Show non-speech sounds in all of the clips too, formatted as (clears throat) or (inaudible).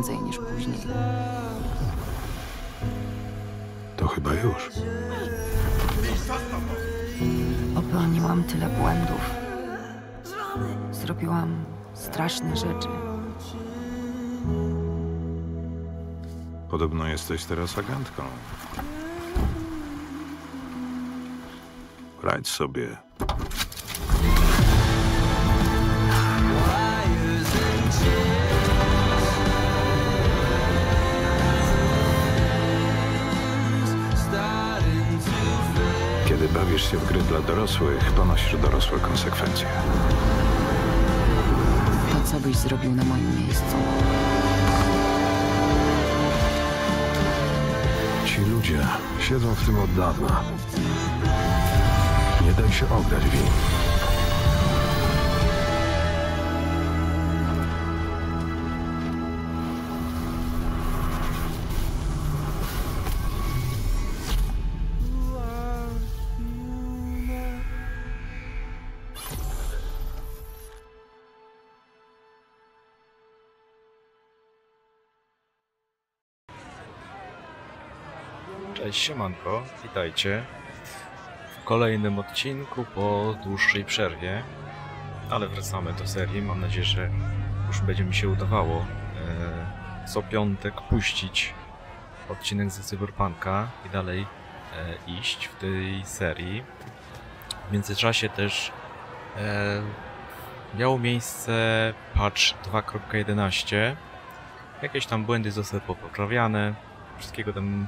prędzej niż później. To chyba już. Popełniłam tyle błędów. Zrobiłam straszne rzeczy. Podobno jesteś teraz agentką. Radź sobie. Bawisz się w gry dla dorosłych, ponosisz dorosłe konsekwencje. To co byś zrobił na moim miejscu? Ci ludzie siedzą w tym od dawna. Nie daj się ograć w siemanko, witajcie w kolejnym odcinku po dłuższej przerwie, ale wracamy do serii. Mam nadzieję, że już będzie mi się udawało e, co piątek puścić odcinek ze Cyberpunka i dalej e, iść w tej serii. W międzyczasie też e, miało miejsce patch 2.11. Jakieś tam błędy zostały poprawiane. Wszystkiego tam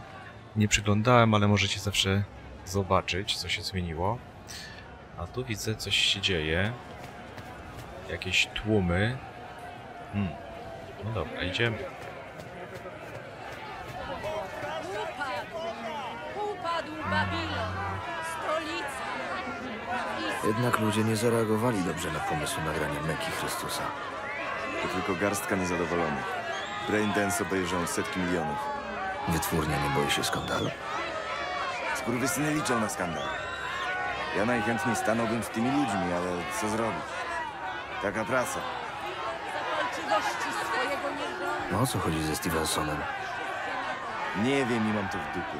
nie przyglądałem, ale możecie zawsze zobaczyć, co się zmieniło. A tu widzę, coś się dzieje. Jakieś tłumy. Hmm. No dobra, idziemy. Upadł! Upadł Babilon! Stolica! Jednak ludzie nie zareagowali dobrze na pomysł nagrania męki Chrystusa. To tylko garstka niezadowolonych. Braindance obejrzą setki milionów. Wytwórnia nie boi się skandalu. Skurwysyny liczą na skandal. Ja najchętniej stanąłbym z tymi ludźmi, ale co zrobić? Taka praca. No o co chodzi ze Stevensonem? Nie wiem i mam to w dupie.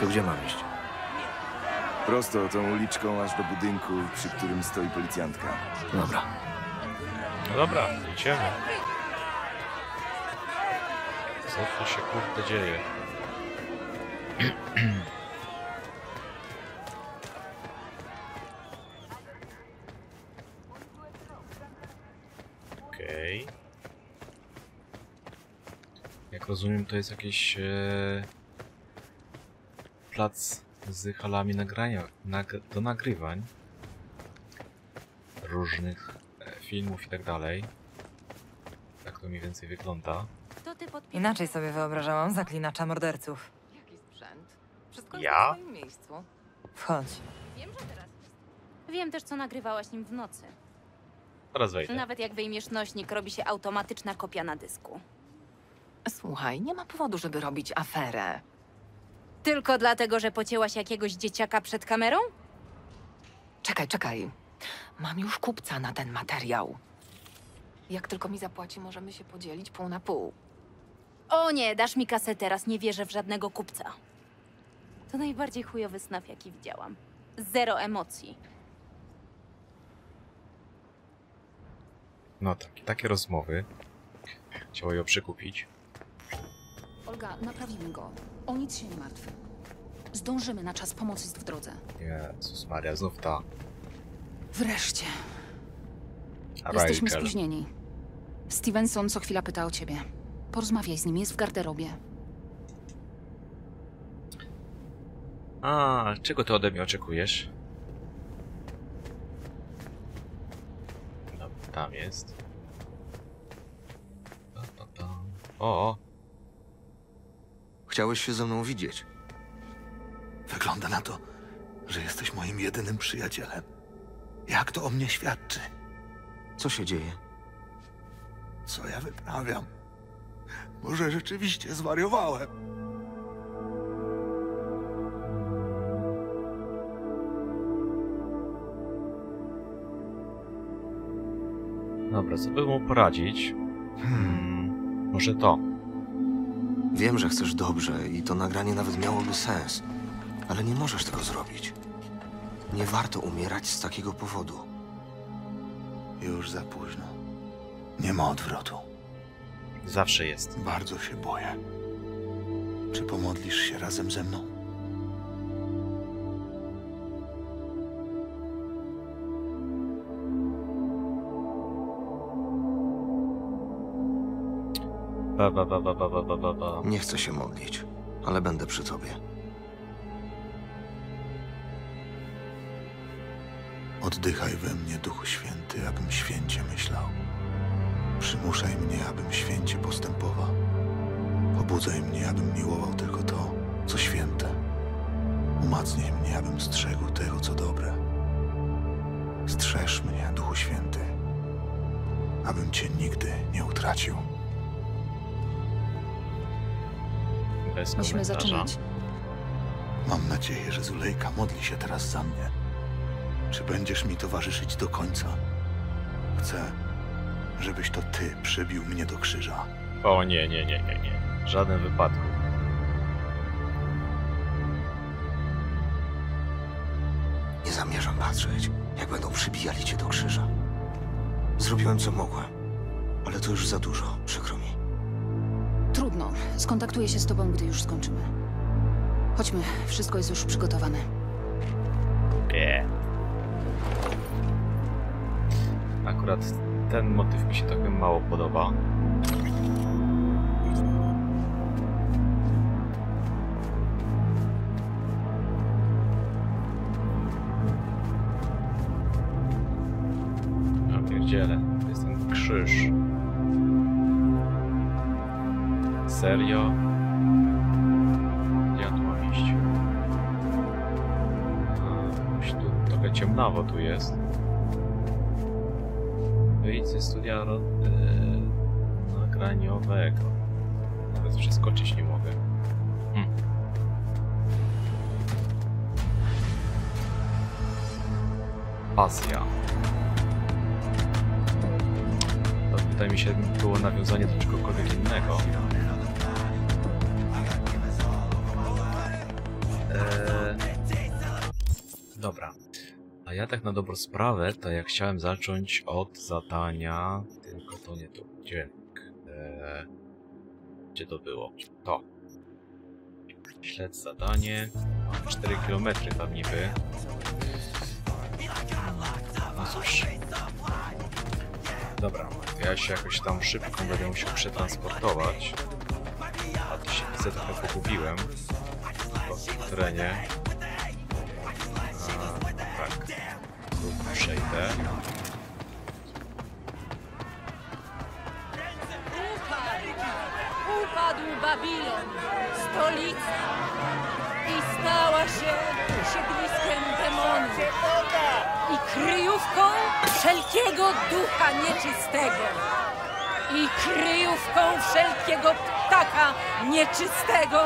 To gdzie mam iść? Prosto tą uliczką aż do budynku, przy którym stoi policjantka. Dobra. No dobra, idziemy. Co tu się kurde dzieje? (clears throat) Okej. Jak rozumiem, to jest jakiś e, plac z halami nagrania, nag do nagrywań różnych e, filmów i tak dalej. Tak to mniej więcej wygląda. Inaczej sobie wyobrażałam zaklinacza morderców. Jaki sprzęt? Wszystko Ja? na swoim miejscu. Wchodź. Wiem, że teraz jest. Wiem też, co nagrywałaś nim w nocy. Teraz wejdę. Nawet jak wyjmiesz nośnik, robi się automatyczna kopia na dysku. Słuchaj, nie ma powodu, żeby robić aferę. Tylko dlatego, że pocięłaś jakiegoś dzieciaka przed kamerą? Czekaj, czekaj. Mam już kupca na ten materiał. Jak tylko mi zapłaci, możemy się podzielić pół na pół. O nie, dasz mi kasę teraz, nie wierzę w żadnego kupca. To najbardziej chujowy snaf, jaki widziałam. Zero emocji. No tak, takie rozmowy. Chciała ją przekupić. Olga, naprawimy go. O nic się nie martw. Zdążymy na czas, pomoc jest w drodze. Jezus Maria, znów ta Wreszcie. Jesteśmy spóźnieni. Stevenson co chwila pyta o ciebie. Porozmawiaj z nim, jest w garderobie. A, czego ty ode mnie oczekujesz? No, tam jest. O, o, Chciałeś się ze mną widzieć. Wygląda na to, że jesteś moim jedynym przyjacielem. Jak to o mnie świadczy? Co się dzieje? Co ja wyprawiam? Może rzeczywiście zwariowałem. Dobra, co by mu poradzić? Hmm, może to. Wiem, że chcesz dobrze i to nagranie nawet miałoby sens, ale nie możesz tego zrobić. Nie warto umierać z takiego powodu. Już za późno. Nie ma odwrotu. Zawsze jest. Bardzo się boję. Czy pomodlisz się razem ze mną? Ba, ba, ba, ba, ba, ba, ba, ba. Nie chcę się modlić, ale będę przy tobie. Oddychaj we mnie, Duchu Święty, abym święcie myślał. Przymuszaj mnie, abym święcie postępował. Pobudzaj mnie, abym miłował tylko to, co święte. Umacniaj mnie, abym strzegł tego, co dobre. Strzeż mnie, Duchu Święty, abym Cię nigdy nie utracił. Bez Musimy zaczynać. Mam nadzieję, że Zulejka modli się teraz za mnie. Czy będziesz mi towarzyszyć do końca? Chcę, żebyś to ty przybił mnie do krzyża. O nie, nie, nie, nie, nie. W żadnym wypadku. Nie zamierzam patrzeć, jak będą przybijali cię do krzyża. Zrobiłem, co mogłem, ale to już za dużo, przykro mi. Trudno. Skontaktuję się z tobą, gdy już skończymy. Chodźmy, wszystko jest już przygotowane. Nie. Akurat ten motyw mi się trochę mało podoba. Ja jest ten krzyż. Serio? Ja tu mam iść. A, tu trochę ciemnawo tu jest. Ze studia ro- e, nagraniowego. Nawet przeskoczyć nie mogę. Hm. Pasja. To wydaje mi się było nawiązanie do czegokolwiek innego. Tak na dobrą sprawę, to ja chciałem zacząć od zadania, tylko to nie tu. Gdzie? Eee, gdzie to było? To. Śledź zadanie. 4 km tam niby. No cóż. Dobra, ja się jakoś tam szybko będę musiał przetransportować. A tu się widzę trochę pogubiłem w terenie. Przejdę. Upadł Babilon, stolica, i stała się siedliskiem demonów. I kryjówką wszelkiego ducha nieczystego. I kryjówką wszelkiego ptaka nieczystego.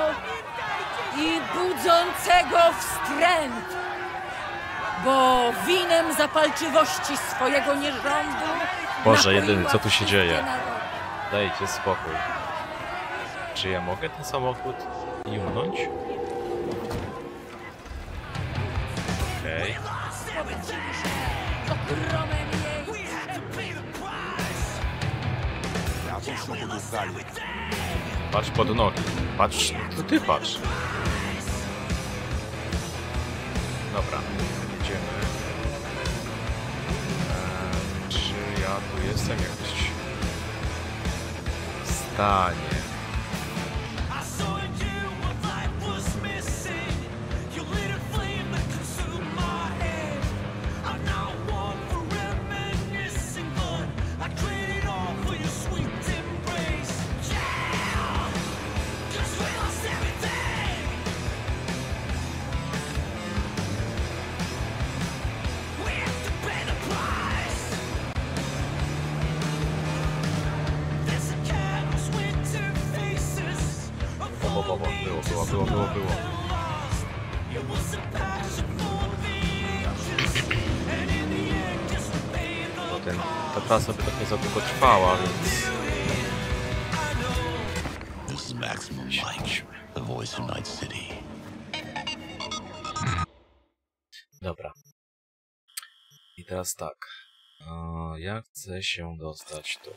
I budzącego wstręt, bo winem zapalczywości swojego nierządu Boże, jedyny, co tu się dzieje? Dajcie spokój. Czy ja mogę ten samochód jumnąć? Okej. Jej Patrz pod nogi. Patrz, to ty patrz. Dobra, ja tu jestem jakoś stanie? Ta trasa by trochę za długo trwała, więc... This is Maximum Mike, the voice of Night City. Dobra. I teraz tak. E, Ja chcę się dostać tu.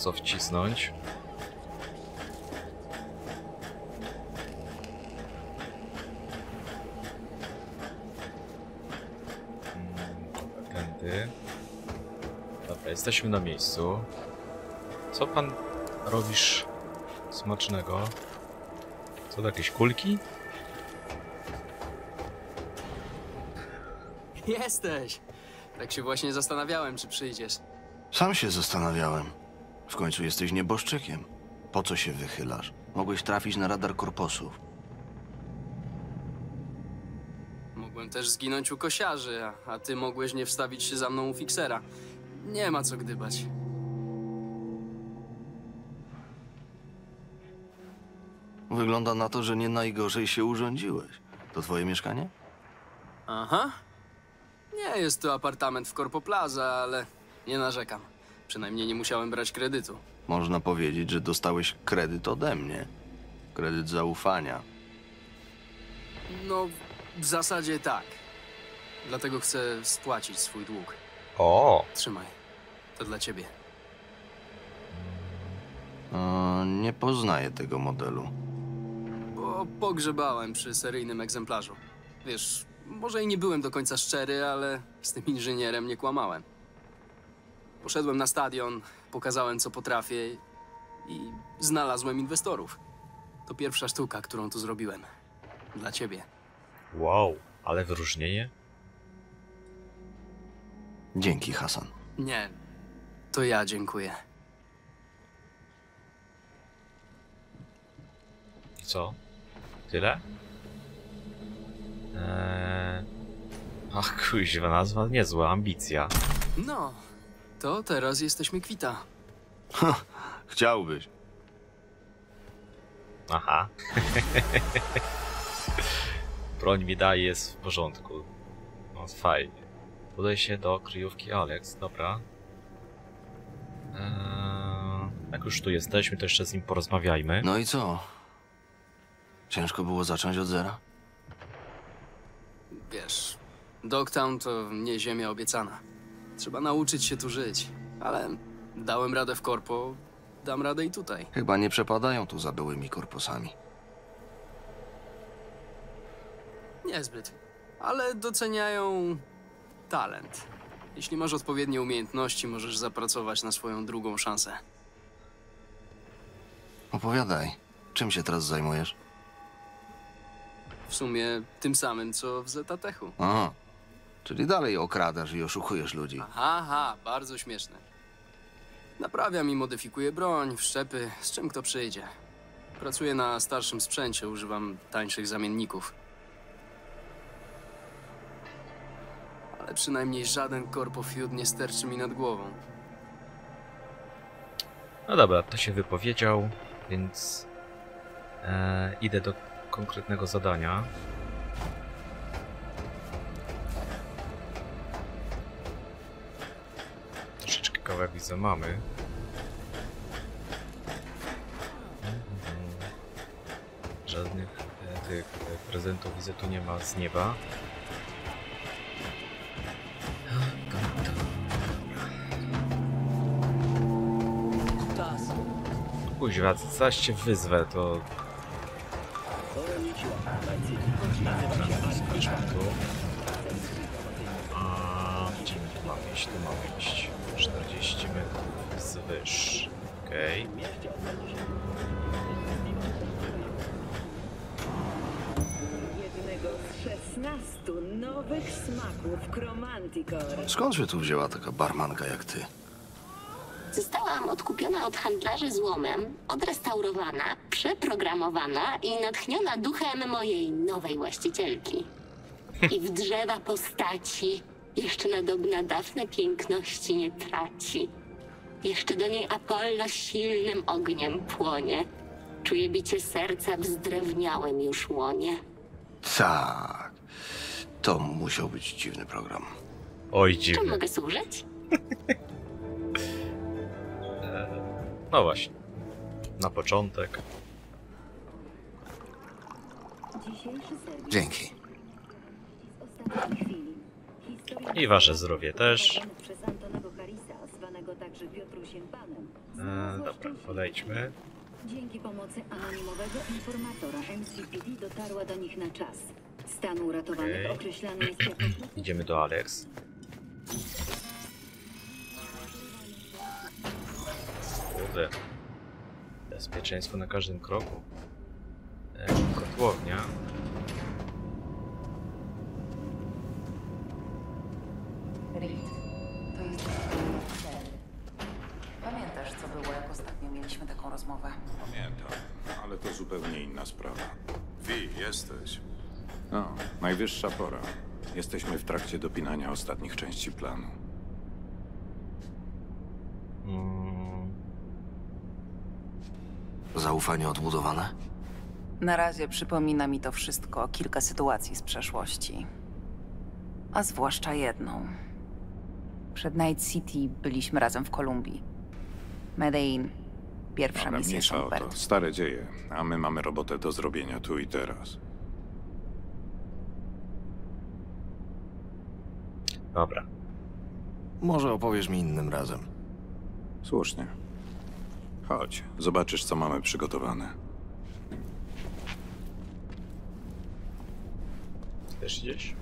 Co wcisnąć. Mm, dobra, Tędy. Dobra, jesteśmy na miejscu. Co pan robisz smacznego? Co to jakieś kulki? Jesteś! Tak się właśnie zastanawiałem, czy przyjdziesz. Sam się zastanawiałem. W końcu jesteś nieboszczykiem. Po co się wychylasz? Mogłeś trafić na radar korposów. Mogłem też zginąć u kosiarzy, a, a ty mogłeś nie wstawić się za mną u fiksera. Nie ma co gdybać. Wygląda na to, że nie najgorzej się urządziłeś. To twoje mieszkanie? Aha. Nie jest to apartament w Corpo Plaza, ale nie narzekam. Przynajmniej nie musiałem brać kredytu. Można powiedzieć, że dostałeś kredyt ode mnie. Kredyt zaufania. No, w zasadzie tak. Dlatego chcę spłacić swój dług. O! Trzymaj. To dla ciebie. E, nie poznaję tego modelu. Bo pogrzebałem przy seryjnym egzemplarzu. Wiesz, może i nie byłem do końca szczery, ale z tym inżynierem nie kłamałem. Poszedłem na stadion, pokazałem co potrafię i znalazłem inwestorów. To pierwsza sztuka, którą tu zrobiłem. Dla ciebie. Wow, ale wyróżnienie? Dzięki, Hasan. Nie, to ja dziękuję. I co? Tyle? Eee... Ach, kuźwa, nazwa niezła, ambicja. No, to teraz jesteśmy kwita. Chciałbyś. Aha. Broń mi daje, jest w porządku. No, fajnie. Udaj się do kryjówki Alex, dobra. Eee, jak już tu jesteśmy, to jeszcze z nim porozmawiajmy. No i co? Ciężko było zacząć od zera? Wiesz, Dogtown to nie ziemia obiecana. Trzeba nauczyć się tu żyć. Ale dałem radę w korpo, dam radę i tutaj. Chyba nie przepadają tu za byłymi korposami. Niezbyt. Ale doceniają talent. Jeśli masz odpowiednie umiejętności, możesz zapracować na swoją drugą szansę. Opowiadaj, czym się teraz zajmujesz? W sumie tym samym, co w Zetatechu. Aha, czyli dalej okradasz i oszukujesz ludzi. Aha, bardzo śmieszne. Naprawiam i modyfikuję broń, wszczepy, z czym kto przyjdzie. Pracuję na starszym sprzęcie, używam tańszych zamienników. Ale przynajmniej żaden Feud nie sterczy mi nad głową. No dobra, to się wypowiedział, więc e, idę do konkretnego zadania. Kawałek widzę mamy. Żadnych e, tych e, prezentów widzę tu nie ma z nieba. Kuźwa, zaś cię wyzwę, to... Skoczmy tu. A, gdzieś tu mamy iść. 40 metrów zwyż. Okej. Jednego z 16 nowych smaków Chromanticor. Skąd się tu wzięła taka barmanka jak ty? Zostałam odkupiona od handlarzy złomem, odrestaurowana, przeprogramowana i natchniona duchem mojej nowej właścicielki. I w drzewa postaci jeszcze nadobna dawne piękności nie traci. Jeszcze do niej Apollo silnym ogniem płonie. Czuję bicie serca w zdrewniałym już łonie. Tak. To musiał być dziwny program. Oj, Czym dziwny. mogę służyć? (laughs) No właśnie. Na początek. Dzięki. I wasze zdrowie też. Przez Antonego Harrisa, zwanego także Piotrusiem Panem. E, dobra, podejdźmy. Dzięki pomocy anonimowego informatora NCPD dotarła do nich na czas. Stan uratowany Okej. określany jest jako (clears throat) Idziemy do Alex. Kurde. Bezpieczeństwo na każdym kroku. E, Kotłownia. Reed, to jest cel. Pamiętasz, co było, jak ostatnio mieliśmy taką rozmowę? Pamiętam, ale to zupełnie inna sprawa. Wi, jesteś. No, najwyższa pora. Jesteśmy w trakcie dopinania ostatnich części planu. Mm, Zaufanie odbudowane? Na razie przypomina mi to wszystko kilka sytuacji z przeszłości. A zwłaszcza jedną. Przed Night City byliśmy razem w Kolumbii. Medellin. Pierwsza Dobra, misja mniejsza o to. Songbird. Stare dzieje, a my mamy robotę do zrobienia tu i teraz. Dobra. Może opowiesz mi innym razem. Słusznie. Chodź, zobaczysz, co mamy przygotowane. Też gdzieś?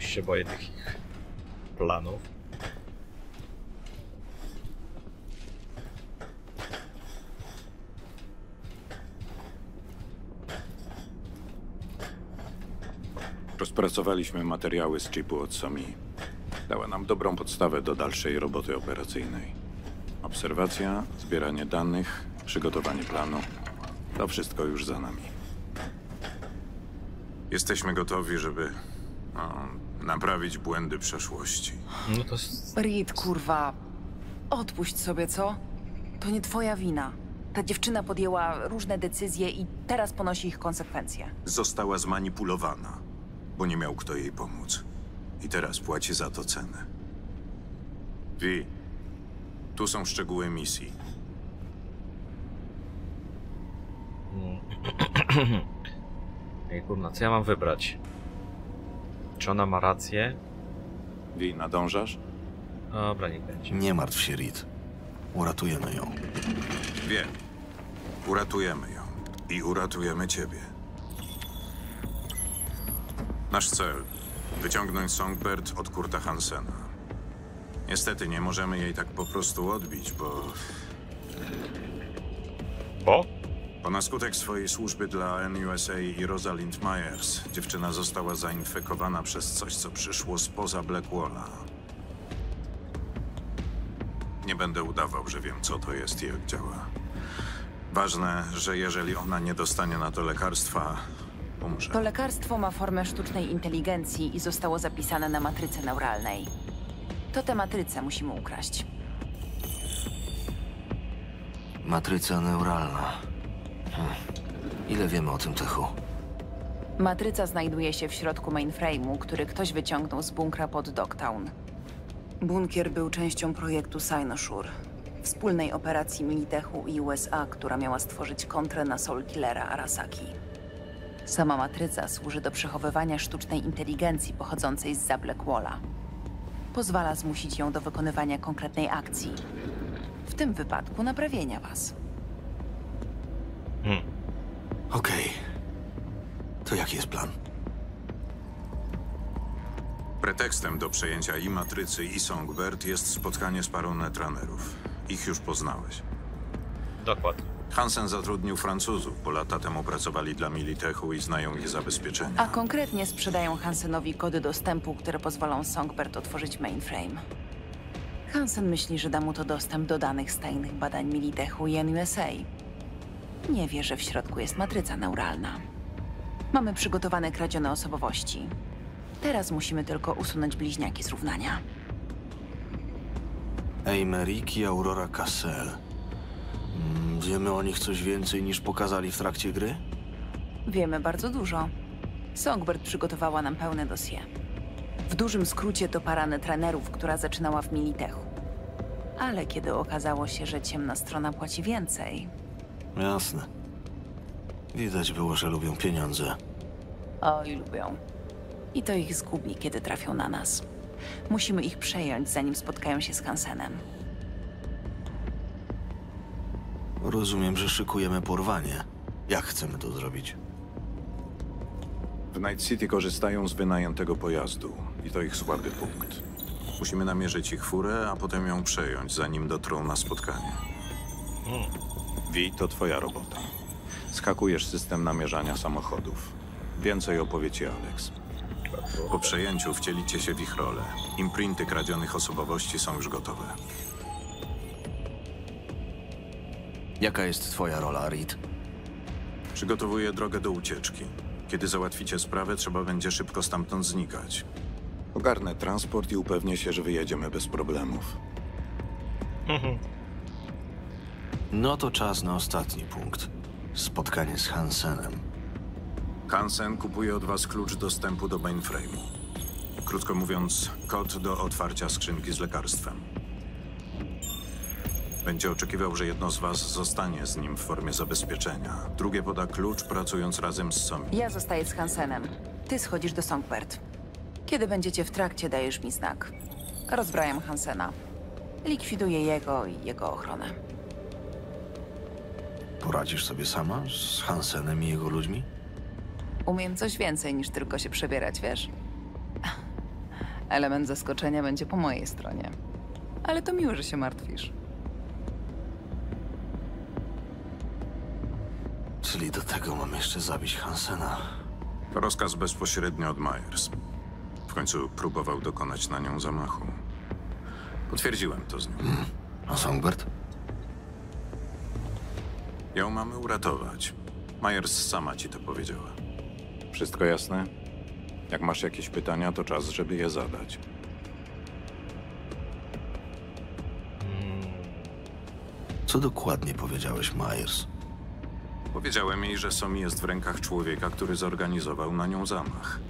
Już się boję tych ich planów. Rozpracowaliśmy materiały z chipu od Sami. Dała nam dobrą podstawę do dalszej roboty operacyjnej. Obserwacja, zbieranie danych, przygotowanie planu. To wszystko już za nami. Jesteśmy gotowi, żeby no, naprawić błędy przeszłości. No to Reed, kurwa. Odpuść sobie, co? To nie twoja wina. Ta dziewczyna podjęła różne decyzje i teraz ponosi ich konsekwencje. Została zmanipulowana, bo nie miał kto jej pomóc. I teraz płaci za to cenę. Wi, tu są szczegóły misji. (clears throat) Ej, kurna, co ja mam wybrać? Czy ona ma rację? Wi, nadążasz? Dobra, niech będzie. Nie martw się, Reed. Uratujemy ją. Wiem. Uratujemy ją. I uratujemy ciebie. Nasz cel. Wyciągnąć Songbird od Kurta Hansena. Niestety nie możemy jej tak po prostu odbić, bo... Bo? Bo na skutek swojej służby dla NUSA i Rosalind Myers dziewczyna została zainfekowana przez coś, co przyszło spoza Blackwalla. Nie będę udawał, że wiem, co to jest i jak działa. Ważne, że jeżeli ona nie dostanie na to lekarstwa, umrze. To lekarstwo ma formę sztucznej inteligencji i zostało zapisane na matryce neuralnej. To tę matrycę musimy ukraść. Matryca neuralna. Hm. Ile wiemy o tym techu? Matryca znajduje się w środku mainframe'u, który ktoś wyciągnął z bunkra pod Dogtown. Bunkier był częścią projektu Sinosure, wspólnej operacji Militechu i USA, która miała stworzyć kontrę na Soul Killera Arasaki. Sama matryca służy do przechowywania sztucznej inteligencji pochodzącej z Blackwalla. Pozwala zmusić ją do wykonywania konkretnej akcji. W tym wypadku naprawienia was. Okej. To jaki jest plan? Pretekstem do przejęcia i Matrycy, i Songbird jest spotkanie z parą netranerów. Ich już poznałeś. Dokładnie. Hansen zatrudnił Francuzów, bo lata temu pracowali dla Militechu i znają ich zabezpieczenia. A konkretnie sprzedają Hansenowi kody dostępu, które pozwolą Songbird otworzyć mainframe. Hansen myśli, że da mu to dostęp do danych z tajnych badań Militechu i NUSA. Nie wie, że w środku jest matryca neuralna. Mamy przygotowane kradzione osobowości. Teraz musimy tylko usunąć bliźniaki z równania. Eimerik i Aurora Cassel. Wiemy o nich coś więcej niż pokazali w trakcie gry? Wiemy bardzo dużo. Songbird przygotowała nam pełne dosie. W dużym skrócie to para trenerów, która zaczynała w Militechu. Ale kiedy okazało się, że ciemna strona płaci więcej, Jasne. Widać było, że lubią pieniądze. oj lubią. I to ich zgubi, kiedy trafią na nas. Musimy ich przejąć, zanim spotkają się z Hansenem. Rozumiem, że szykujemy porwanie. Jak chcemy to zrobić? W Night City korzystają z wynajętego pojazdu i to ich słaby punkt. Musimy namierzyć ich furę, a potem ją przejąć, zanim dotrą na spotkanie. Wi, to twoja robota. Skakujesz system namierzania samochodów. Więcej opowie ci Alex. Po przejęciu wcielicie się w ich rolę. Imprinty kradzionych osobowości są już gotowe. Jaka jest twoja rola, Reed? Przygotowuję drogę do ucieczki. Kiedy załatwicie sprawę, trzeba będzie szybko stamtąd znikać. Ogarnę transport i upewnię się, że wyjedziemy bez problemów. No to czas na ostatni punkt. Spotkanie z Hansenem. Hansen kupuje od was klucz dostępu do mainframe'u. Krótko mówiąc, kod do otwarcia skrzynki z lekarstwem. Będzie oczekiwał, że jedno z was zostanie z nim w formie zabezpieczenia. Drugie poda klucz, pracując razem z Somi. Ja zostaję z Hansenem. Ty schodzisz do Songbird. Kiedy będziecie w trakcie, dajesz mi znak. Rozbrajam Hansena. Likwiduję jego i jego ochronę. Poradzisz sobie sama z Hansenem i jego ludźmi? Umiem coś więcej niż tylko się przebierać, wiesz? Element zaskoczenia będzie po mojej stronie. Ale to miło, że się martwisz. Czyli do tego mam jeszcze zabić Hansena. To rozkaz bezpośrednio od Myers. W końcu próbował dokonać na nią zamachu. Potwierdziłem to z nim. A Songbird? Ją mamy uratować. Myers sama ci to powiedziała. Wszystko jasne? Jak masz jakieś pytania, to czas, żeby je zadać. Co dokładnie powiedziałeś, Myers? Powiedziałem jej, że Somi jest w rękach człowieka, który zorganizował na nią zamach.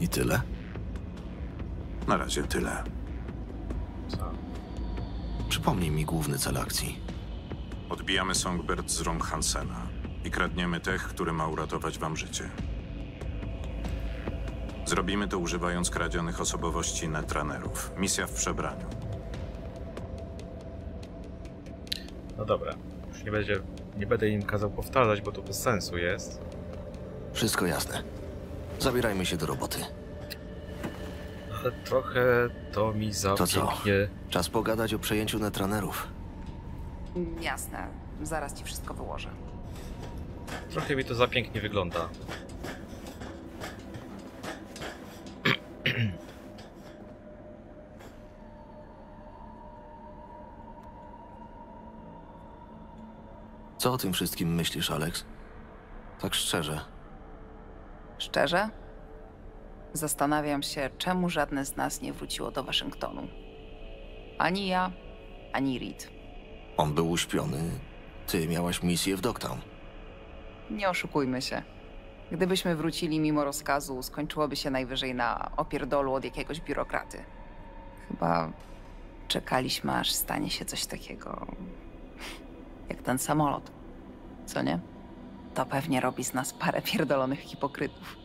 I tyle? Na razie tyle. Przypomnij mi główny cel akcji. Odbijamy Songbird z rąk Hansena i kradniemy tech, który ma uratować wam życie. Zrobimy to używając kradzionych osobowości netranerów. Misja w przebraniu. No dobra. Już nie, będzie, nie będę im kazał powtarzać, bo to bez sensu jest. Wszystko jasne. Zabierajmy się do roboty. Ale trochę to mi za To co? pięknie... Czas pogadać o przejęciu netranerów. Jasne. Zaraz ci wszystko wyłożę. Trochę mi to za pięknie wygląda. Co o tym wszystkim myślisz, Alex? Tak szczerze. Szczerze? Zastanawiam się, czemu żadne z nas nie wróciło do Waszyngtonu. Ani ja, ani Reed. On był uśpiony. Ty miałaś misję w Dogtown. Nie oszukujmy się. Gdybyśmy wrócili mimo rozkazu, skończyłoby się najwyżej na opierdolu od jakiegoś biurokraty. Chyba czekaliśmy, aż stanie się coś takiego jak ten samolot. Co nie? To pewnie robi z nas parę pierdolonych hipokrytów.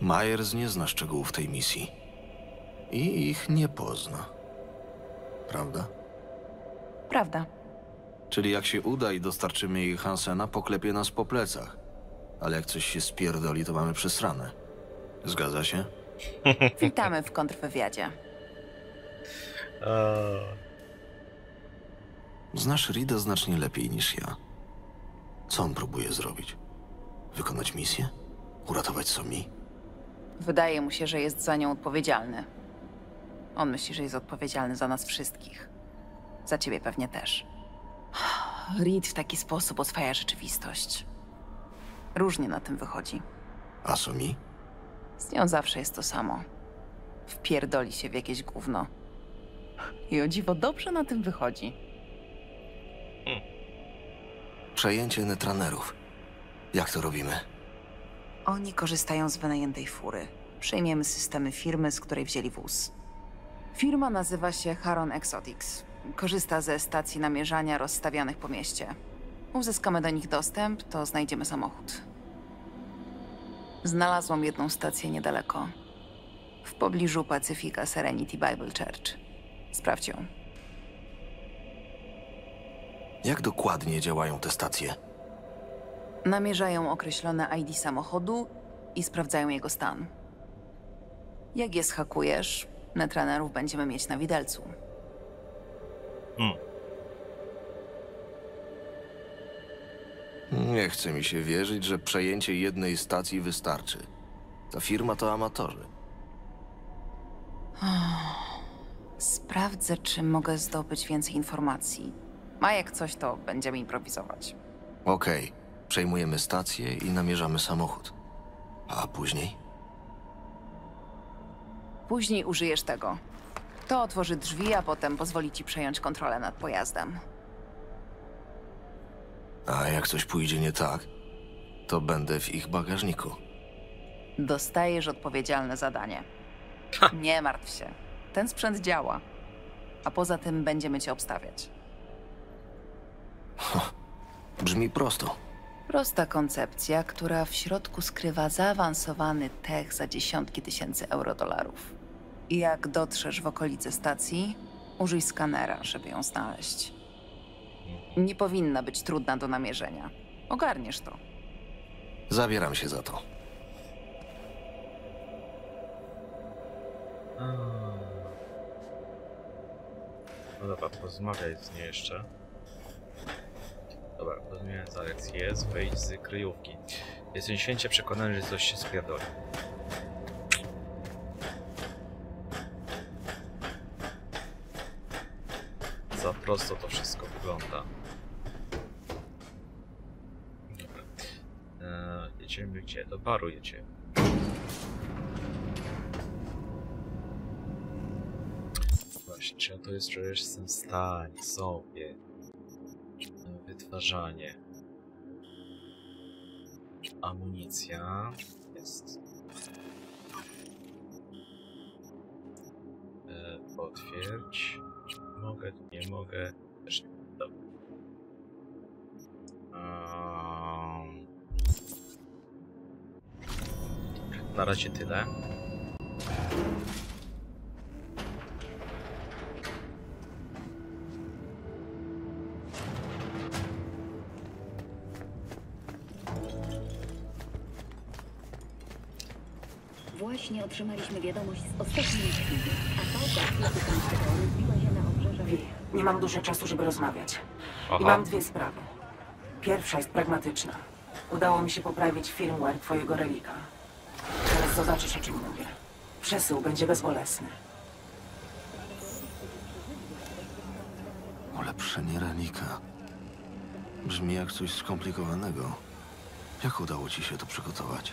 Myers nie zna szczegółów tej misji. I ich nie pozna. Prawda? Prawda. Czyli jak się uda i dostarczymy jej Hansena, poklepie nas po plecach. ale jak coś się spierdoli, to mamy przesrane. Zgadza się? (laughs) Witamy w kontrwywiadzie. Znasz Rida znacznie lepiej niż ja. Co on próbuje zrobić? Wykonać misję? Uratować Somi? Wydaje mu się, że jest za nią odpowiedzialny. On myśli, że jest odpowiedzialny za nas wszystkich. Za ciebie pewnie też. (sighs) Reed w taki sposób oswaja rzeczywistość. Różnie na tym wychodzi. A Somi? Z nią zawsze jest to samo. Wpierdoli się w jakieś gówno. I o dziwo dobrze na tym wychodzi. Przejęcie netranerów. Jak to robimy? Oni korzystają z wynajętej fury. Przejmiemy systemy firmy, z której wzięli wóz. Firma nazywa się Haron Exotics. Korzysta ze stacji namierzania rozstawianych po mieście. Uzyskamy do nich dostęp, to znajdziemy samochód. Znalazłam jedną stację niedaleko. W pobliżu Pacyfika Serenity Bible Church. Sprawdź ją. Jak dokładnie działają te stacje? Namierzają określone ID samochodu i sprawdzają jego stan. Jak je schakujesz, netranerów będziemy mieć na widelcu. Nie chce mi się wierzyć, że przejęcie jednej stacji wystarczy. Ta firma to amatorzy. Sprawdzę, czy mogę zdobyć więcej informacji. A jak coś, to będziemy improwizować. Okej, przejmujemy stację i namierzamy samochód. A później? Później użyjesz tego. To otworzy drzwi, a potem pozwoli ci przejąć kontrolę nad pojazdem. A jak coś pójdzie nie tak, to będę w ich bagażniku. Dostajesz odpowiedzialne zadanie. Nie martw się. Ten sprzęt działa. A poza tym będziemy cię obstawiać. Brzmi prosto. Prosta koncepcja, która w środku skrywa zaawansowany tech za dziesiątki tysięcy euro-dolarów. I jak dotrzesz w okolice stacji, użyj skanera, żeby ją znaleźć. Nie powinna być trudna do namierzenia. Ogarniesz to. Zabieram się za to. No dobra, porozmawiaj z nią jeszcze. Dobra, rozumiem za jest wyjść z kryjówki. Jestem święcie przekonany, że coś się spierdoli. Za prosto to wszystko wygląda. Dobra. Eee, jedziemy gdzie? Do baru jedziemy. Właśnie, to jest, jestem w stanie sobie wytwarzanie. Amunicja jest. E, potwierdź mogę, nie mogę. Też nie. Dobra. Um, na razie tyle Właśnie otrzymaliśmy wiadomość z ostatniej chwili. A pałka floty konstruktory zbiła się na obrzeżach... Nie mam dużo czasu, żeby rozmawiać. Aha. I mam dwie sprawy. Pierwsza jest pragmatyczna. Udało mi się poprawić firmware twojego relika. Teraz zobaczysz, o czym mówię. Przesył będzie bezbolesny. Ulepszenie relika. Brzmi jak coś skomplikowanego. Jak udało ci się to przygotować?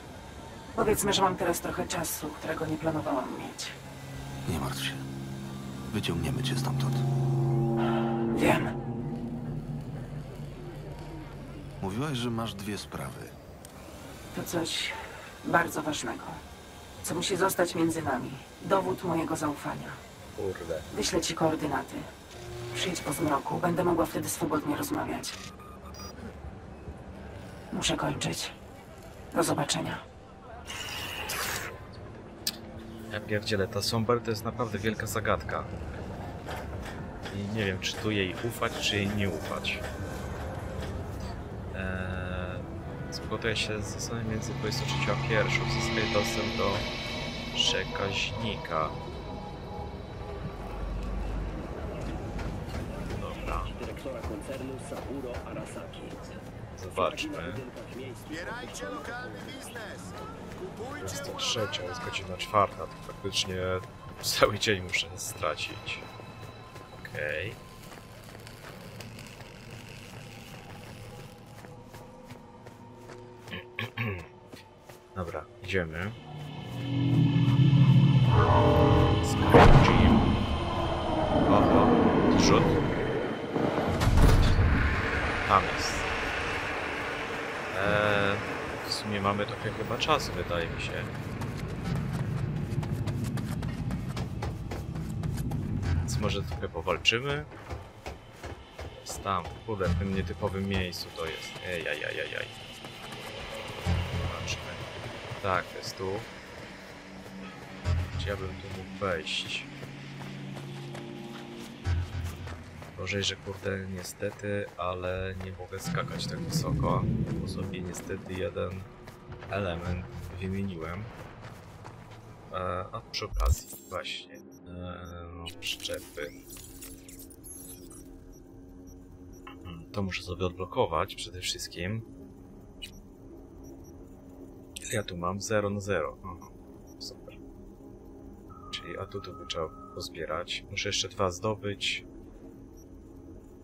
Powiedzmy, że mam teraz trochę czasu, którego nie planowałam mieć. Nie martw się. Wyciągniemy cię stamtąd. Wiem. Mówiłaś, że masz dwie sprawy. To coś bardzo ważnego. Co musi zostać między nami. Dowód mojego zaufania. Kurde. Wyślę ci koordynaty. Przyjdź po zmroku. Będę mogła wtedy swobodnie rozmawiać. Muszę kończyć. Do zobaczenia. Ja pierdzielę, ta Somber to jest naprawdę wielka zagadka. I nie wiem, czy tu jej ufać, czy jej nie ufać. Eee, przygotuję się zastanawiam między 23 a 1. Uzyskaj dostęp do przekaźnika. Dobra. Dyrektora koncernu Saburo Arasaki. Zobaczmy. Wspierajcie lokalny biznes! Jest to trzecia, jest godzina czwarta, to praktycznie cały dzień muszę stracić. Okej. (clears throat) Dobra, idziemy. Sprawdzimy. Oho, zrzut. Tam jest. Eee, sumie mamy trochę chyba czasu, wydaje mi się. Więc może trochę powalczymy? Jest tam, kurde, w tym nietypowym miejscu to jest. Ej, aj, aj, aj, aj. Zobaczmy. Tak, to jest tu. Gdzie ja bym tu mógł wejść? Gorzej, że kurde, niestety, ale nie mogę skakać tak wysoko, bo sobie niestety jeden element wymieniłem. E, a przy okazji, właśnie, e, no, przyczepy. Hmm, To muszę sobie odblokować przede wszystkim. Ja tu mam? 0 na 0. Aha, super. Czyli atuty by trzeba pozbierać. Muszę jeszcze dwa zdobyć.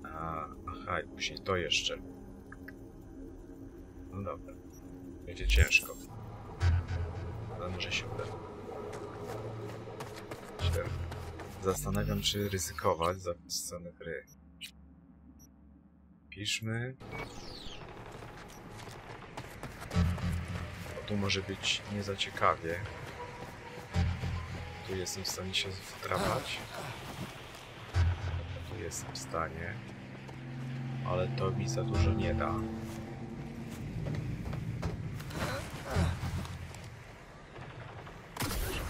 A, aha, i później to jeszcze. No dobra. Będzie ciężko. Ale może się uda. Się Zastanawiam, czy ryzykować za scenę gry. Piszmy. Bo tu może być nie za ciekawie. Tu jestem w stanie się wdrapać. Tu jestem w stanie ale to mi za dużo nie da.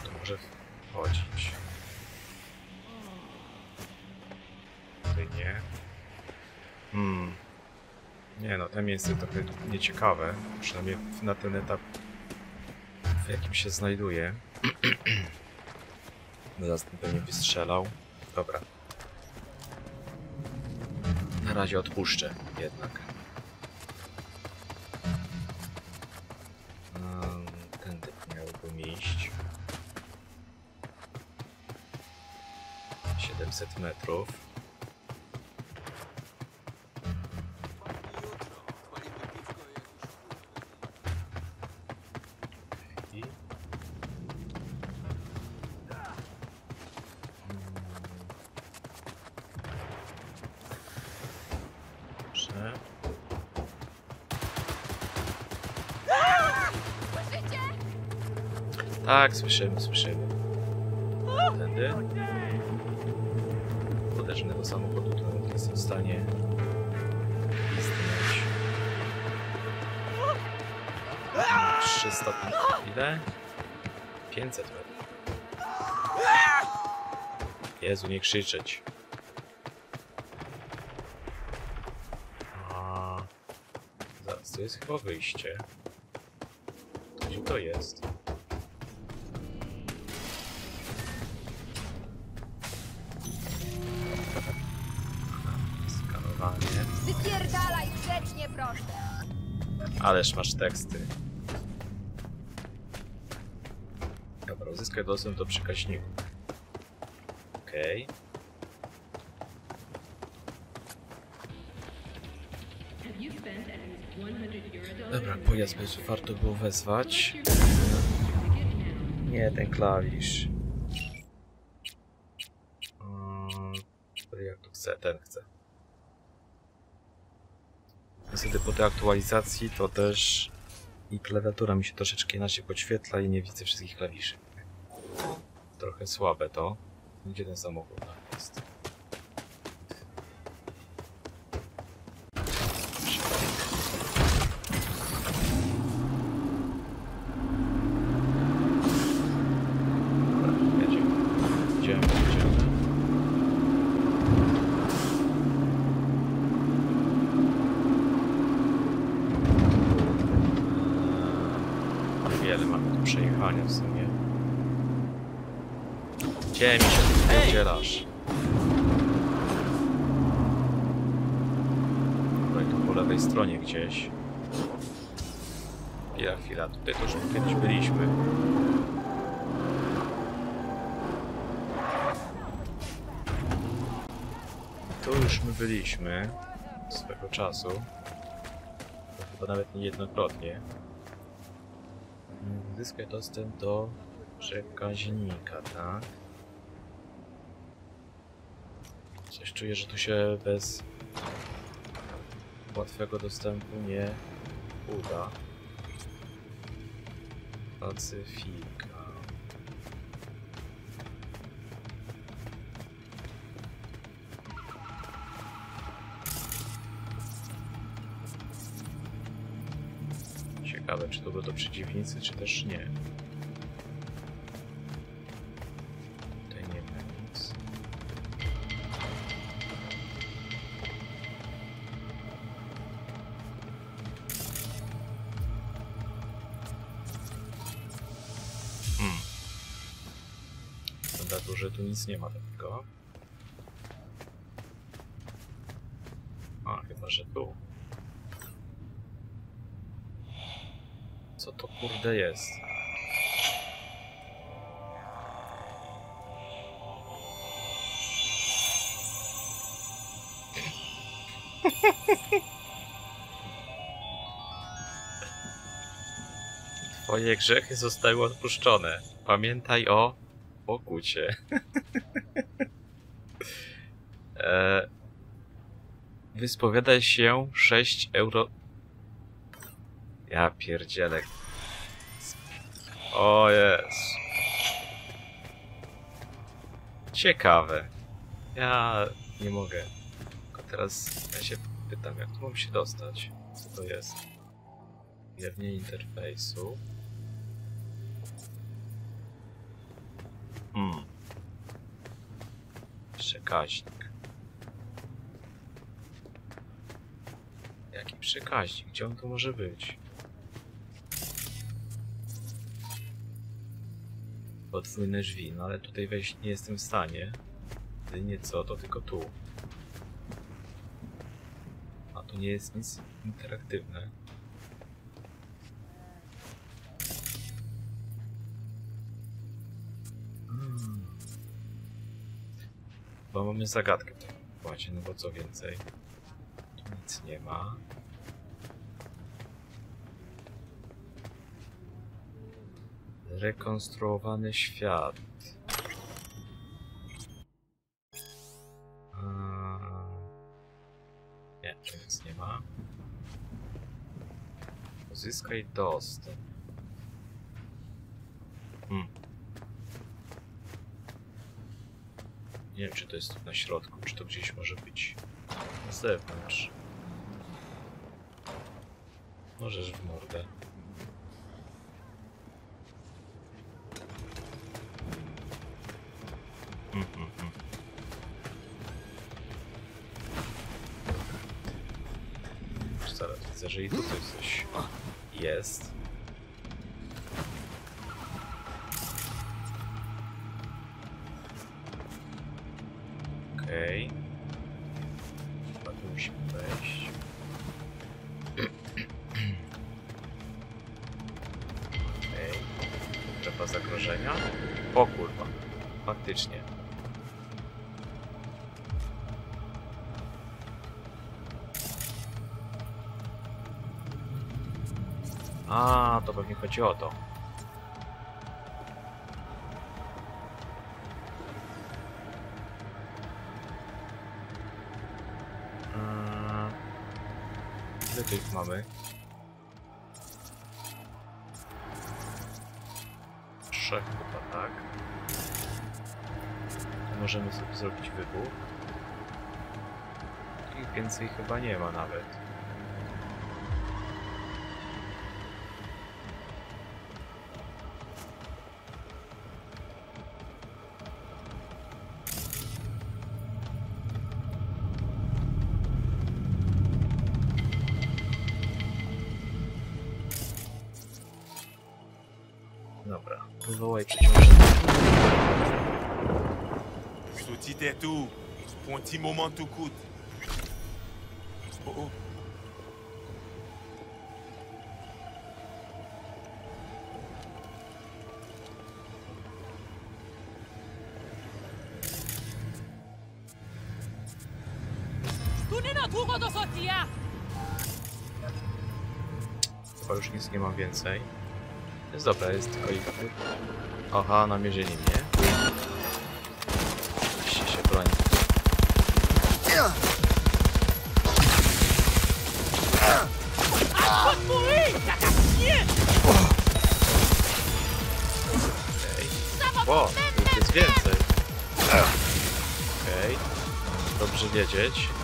To może wchodzić. Tutaj nie. Hmm. Nie no, te miejsce trochę nieciekawe. Przynajmniej na ten etap, w jakim się znajduję. (clears throat) Zaraz ten pewnie wystrzelał. Dobra, na razie odpuszczę jednak. Um, tędy miałbym iść. 700 metrów. Tak, słyszymy, słyszymy. Tędy. Uderzonego samochodu to nawet nie jestem w stanie istnieć. 300... Ile? 500 metrów. Jezu, nie krzyczeć. A... Zaraz, to jest chyba wyjście. Gdzie to jest? Ależ masz teksty. Dobra, uzyskaj dostęp do przekaźników. Okej. Dobra, pojazd by warto było wezwać. Nie, ten klawisz. Tej aktualizacji to też i klawiatura mi się troszeczkę inaczej podświetla i nie widzę wszystkich klawiszy. Trochę słabe to. Gdzie ten samochód Tam jest? Dobra, jedziemy. Jedziemy, jedziemy. przejechania w sumie. Gdzie mi się tu pierdzielasz? Dobra, i tu po lewej stronie gdzieś. Chwila, chwila, tutaj to już tu kiedyś byliśmy. Tu już my byliśmy swego czasu. To chyba nawet niejednokrotnie. Zyskaj dostęp do przekaźnika, tak? Coś czuję, że tu się bez łatwego dostępu nie uda. Pacyfika. Czy to będą przeciwnicy, czy też nie. Tutaj nie ma nic. Hmm. Wygląda tu, że tu nic nie ma takiego. A, chyba, że tu. Co kurde jest? (laughs) Twoje grzechy zostały odpuszczone. Pamiętaj o pokucie. (laughs) e... Wyspowiadaj się 6 euro ja pierdzielę. O jest. Ciekawe. Ja nie mogę. Tylko teraz ja się pytam, jak tu mam się dostać? Co to jest? Jawnie interfejsu. Hmm. Przekaźnik. Jaki przekaźnik? Gdzie on tu może być? Podwójne drzwi, no ale tutaj wejść nie jestem w stanie. Jedynie co, to tylko tu. A tu nie jest nic interaktywne. Hmm. Bo mamy zagadkę w tym no bo co więcej. Tu nic nie ma. Zrekonstruowany świat. Nie, tu nic nie ma. Uzyskaj dostęp. Hmm. Nie wiem, czy to jest tu na środku, czy to gdzieś może być na zewnątrz. Możesz w mordę. Zagrożenia. O kurwa. Faktycznie. A, to pewnie chodzi o to. Eee, Ile tu ich mamy? Możemy sobie zrobić wybuch. I więcej chyba nie ma nawet. Petit moment tout coûte. Oh oh. Chyba już nic nie mam więcej. Jest dobra, jest tylko ich... Aha, namierzyli mnie. Dobrze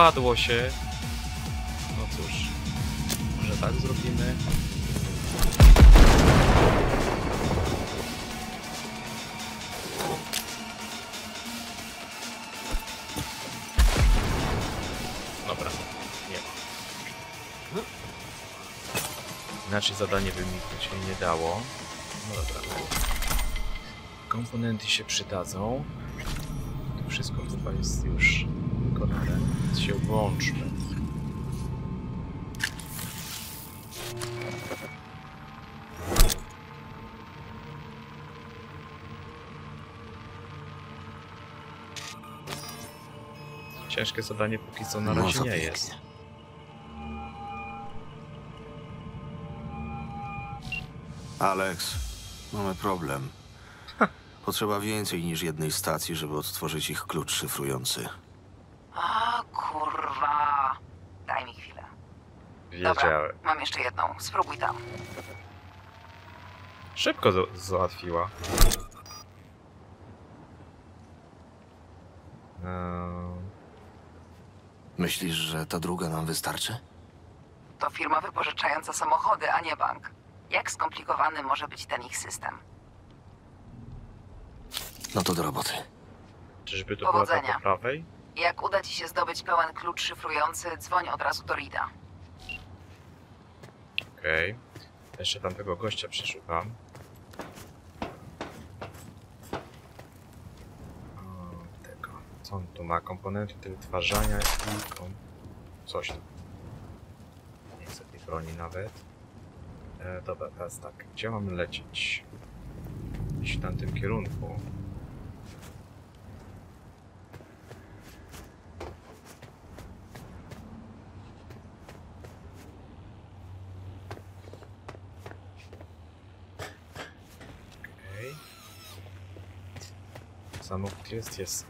Spadło się. No cóż, może tak zrobimy. Dobra, nie ma. Inaczej zadanie by mi się nie dało. No dobra. Komponenty się przydadzą. To wszystko chyba jest już się włączmy. Ciężkie zadanie póki co na razie nie jest. Alex, mamy problem. Potrzeba więcej niż jednej stacji, żeby odtworzyć ich klucz szyfrujący. A kurwa. Daj mi chwilę. Dobra, Wiedziałem. mam jeszcze jedną. Spróbuj tam. Szybko za- załatwiła. Eee, Myślisz, że ta druga nam wystarczy? To firma wypożyczająca samochody, a nie bank. Jak skomplikowany może być ten ich system? No to do roboty. czyżby to była ta Powodzenia. po prawej? Jak uda ci się zdobyć pełen klucz szyfrujący, dzwoń od razu do Rida. Okej. Jeszcze tamtego gościa przeszukam. O, tego. Co on tu ma? Komponenty do wytwarzania i kom... coś tam. Nie chcę tej broni nawet. E, dobra, teraz tak. Gdzie mam lecieć? Iść w tamtym kierunku. Okej. Samochód jest, jest.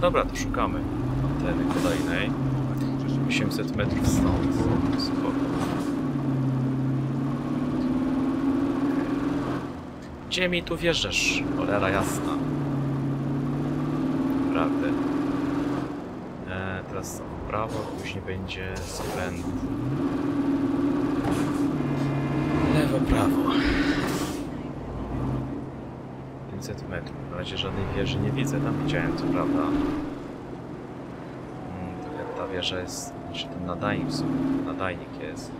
Dobra, to szukamy anteny kolejnej. 800 metrów stąd. Spoko. Gdzie mi tu wjeżdżasz? Cholera jasna. Naprawdę. Teraz w prawo, później będzie skręt. Lewo, prawo. 500 metrów. Na razie żadnej wieży nie widzę. Tam widziałem, co prawda. Mm, ta wieża jest... Czy ten nadajnik w sumie. Nadajnik jest.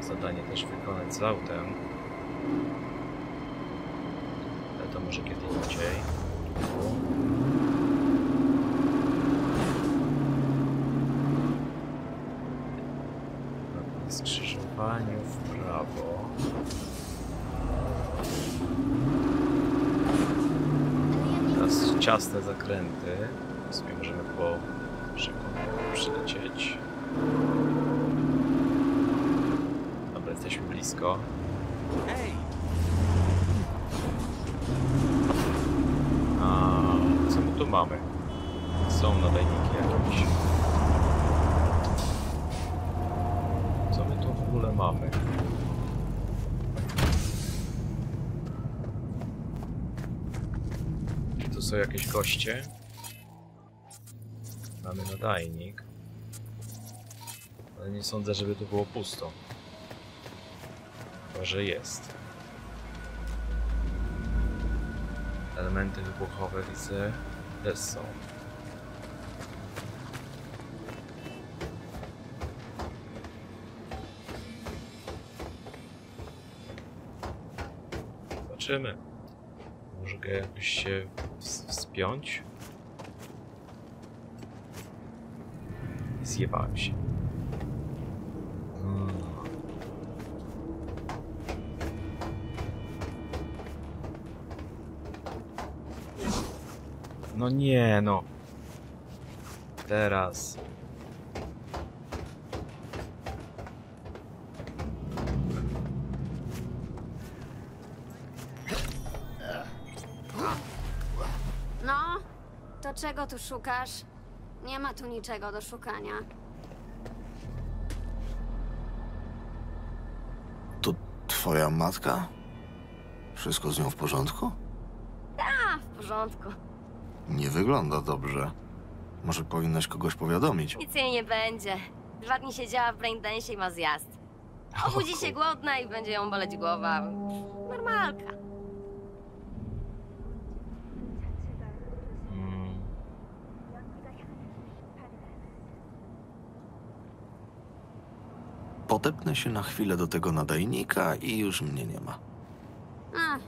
Zadanie też wykonać z autem. Ale to może kiedy indziej. Tu. Na skrzyżowaniu w prawo. Teraz ciasne zakręty. W sumie możemy po szybko przylecieć. Dobra, jesteśmy blisko. A co my tu mamy? Są nadajniki jakieś. Co my tu w ogóle mamy? Tu są jakieś goście. Mamy nadajnik. Ale nie sądzę, żeby tu było pusto. Chyba, że jest. Elementy wybuchowe widzę też są. Zobaczymy. Może go jakoś się ws- wspiąć? Zjebałem się. Hmm. No nie, no. Teraz. No, to czego tu szukasz? Nie ma tu niczego do szukania. Twoja matka? Wszystko z nią w porządku? A, w porządku. Nie wygląda dobrze. Może powinnaś kogoś powiadomić. Nic jej nie będzie. Dwa dni siedziała w braindensie i ma zjazd. Obudzi się głodna i będzie ją boleć głowa. Normalka. Mm. Podepnę się na chwilę do tego nadajnika i już mnie nie ma. A,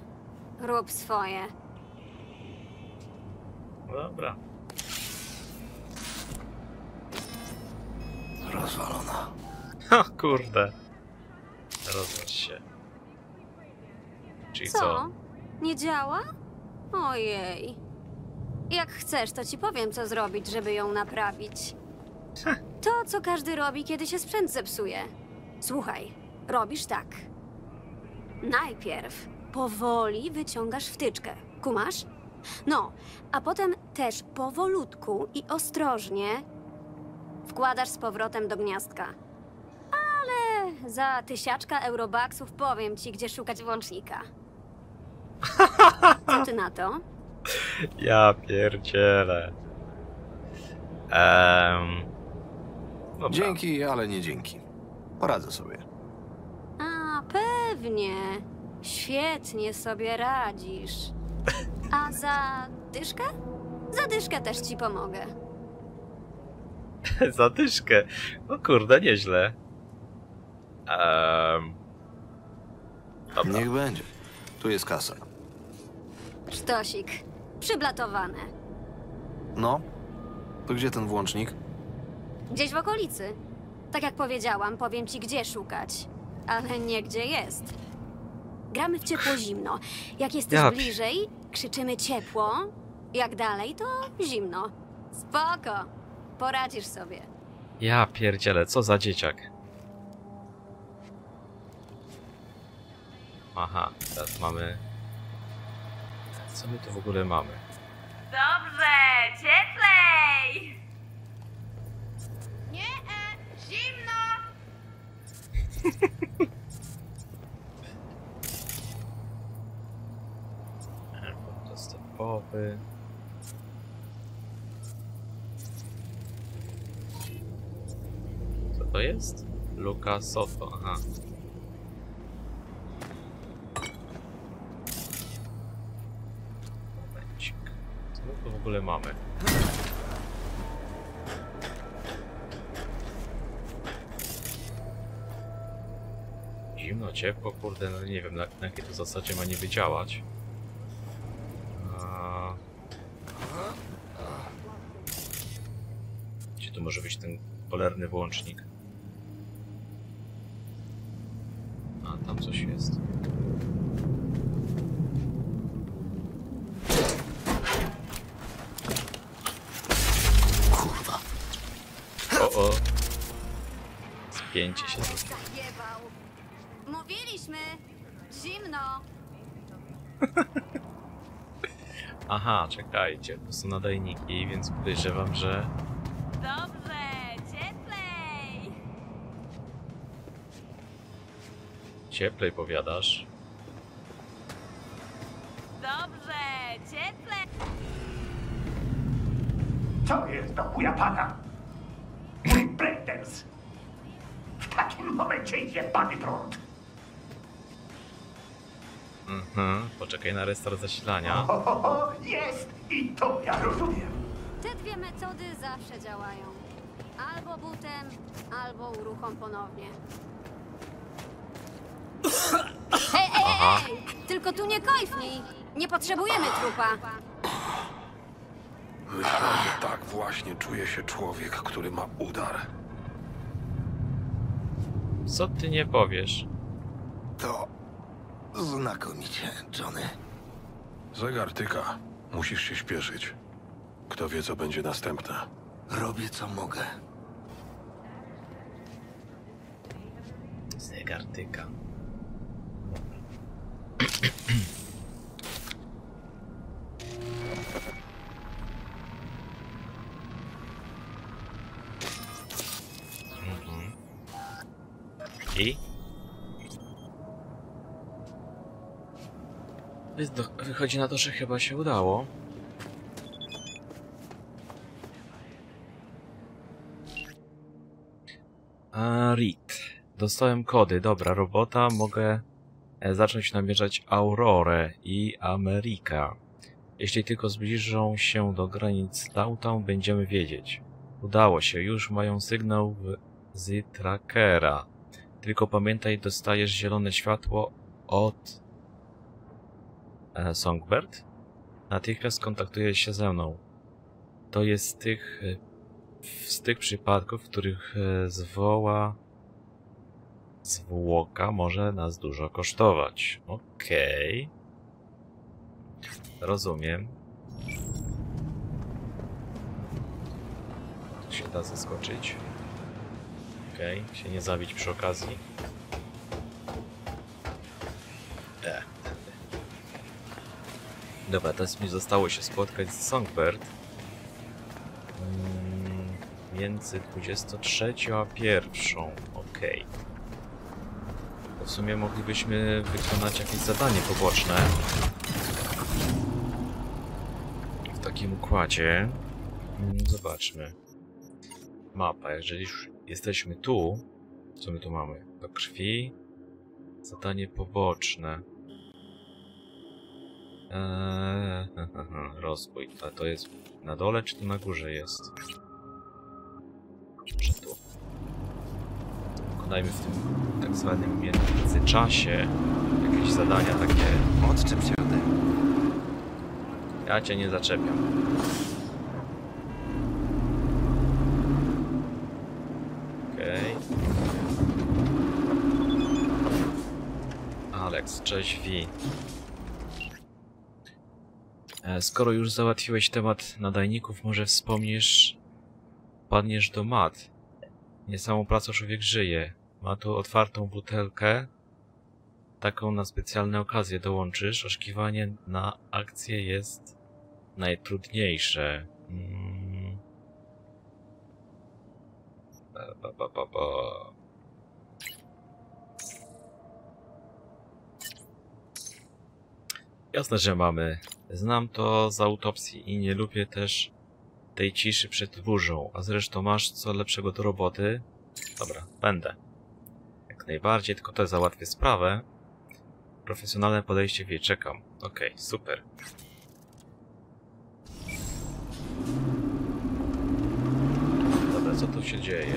rób swoje. Dobra. Rozwalona. O kurde. Rozważ się. Czyli co? Nie działa? Ojej. Jak chcesz, to ci powiem, co zrobić, żeby ją naprawić. To, co każdy robi, kiedy się sprzęt zepsuje. Słuchaj, robisz tak. Najpierw powoli wyciągasz wtyczkę. Kumasz? No, a potem też powolutku i ostrożnie wkładasz z powrotem do gniazdka. Ale za tysiaczka eurobaksów powiem ci, gdzie szukać włącznika. Co ty na to? Ja pierdzielę. Ehm. Dobra. Dzięki, ale nie dzięki. Poradzę sobie. A, pewnie. Świetnie sobie radzisz. A za dyszkę? Za dyszkę też ci pomogę. (laughs) Zadyszkę. O kurde, nieźle. Ehm. Dobra. Niech będzie. Tu jest kasa. Sztosik. Przyblatowane. No, to gdzie ten włącznik? Gdzieś w okolicy. Tak jak powiedziałam, powiem ci, gdzie szukać. Ale nie gdzie jest. Gramy w ciepło-zimno. Jak jesteś Ja bliżej, krzyczymy ciepło. Jak dalej, to zimno. Spoko. Poradzisz sobie. Ja pierdzielę, co za dzieciak. Aha, teraz mamy... Co my tu w ogóle mamy? Dobrze, cieplej! Nie, e, zimno! Dostępowy. Co to jest? Luka Soto, aha. Momencik. Co my tu w ogóle mamy? Zimno, ciepło, kurde, no nie wiem na, na jakiej to zasadzie ma niby działać. A... Gdzie tu może być ten polerny włącznik? A, tam coś jest. O, o. Spięcie się. Zajebał. Mówiliśmy. Zimno. Aha, czekajcie, to są nadajniki, więc podejrzewam, że... Dobrze, cieplej! Cieplej powiadasz. Dobrze, cieplej! Co jest do chuja pana? Mój. W takim momencie jebany prąd. Mhm, poczekaj na restart zasilania. Ho, ho, ho, jest i to ja rozumiem. Te dwie metody zawsze działają. Albo butem, albo uruchom ponownie. Ej, ej, Aha. ej! Tylko tu nie kojfnij! Nie potrzebujemy trupa. Myślę, że tak właśnie czuje się człowiek, który ma udar. Co ty nie powiesz? To znakomicie, Johnny. Zegar tyka. Musisz się śpieszyć. Kto wie, co będzie następne. Robię co mogę. Zegar tyka. Mhm. Wychodzi na to, że chyba się udało. A, Reed. Dostałem kody. Dobra, robota. Mogę e, zacząć namierzać Aurorę i Ameryka. Jeśli tylko zbliżą się do granic Downtown, będziemy wiedzieć. Udało się. Już mają sygnał z trackera. Tylko pamiętaj, dostajesz zielone światło od Songbird. Natychmiast kontaktuje się ze mną. To jest z tych, e, z tych przypadków, w których e, zwoła zwłoka może nas dużo kosztować. Okej. Rozumiem. Tu się da zaskoczyć. Okej, się nie zabić przy okazji. E. Dobra, teraz mi zostało się spotkać z Songbird. Mm, między 23 a 1. Okej. To W sumie moglibyśmy wykonać jakieś zadanie poboczne. W takim układzie. Mm, Zobaczmy. Mapa, jeżeli już jesteśmy tu, co my tu mamy? Do krwi. Zadanie poboczne. Eee, (laughs) rozbój. A to jest na dole, czy to na górze jest? Może tu. Wykonajmy w tym tak zwanym międzyczasie jakieś zadania takie. Od czym się ode Ja cię nie zaczepiam. Okej. Alex, cześć Wi. E, Skoro już załatwiłeś temat nadajników, może wspomnisz... Padniesz do mat. Nie samą pracą człowiek żyje. Ma tu otwartą butelkę. Taką na specjalne okazje dołączysz. Oszukiwanie na akcję jest najtrudniejsze. Mm. Ba, ba, ba, ba, ba. Jasne, że mamy. Znam to z autopsji i nie lubię też tej ciszy przed burzą. A zresztą masz co lepszego do roboty? Dobra, będę. Jak najbardziej, tylko to załatwię sprawę. Profesjonalne podejście wie, czekam. Okej, super. Dobra, co tu się dzieje?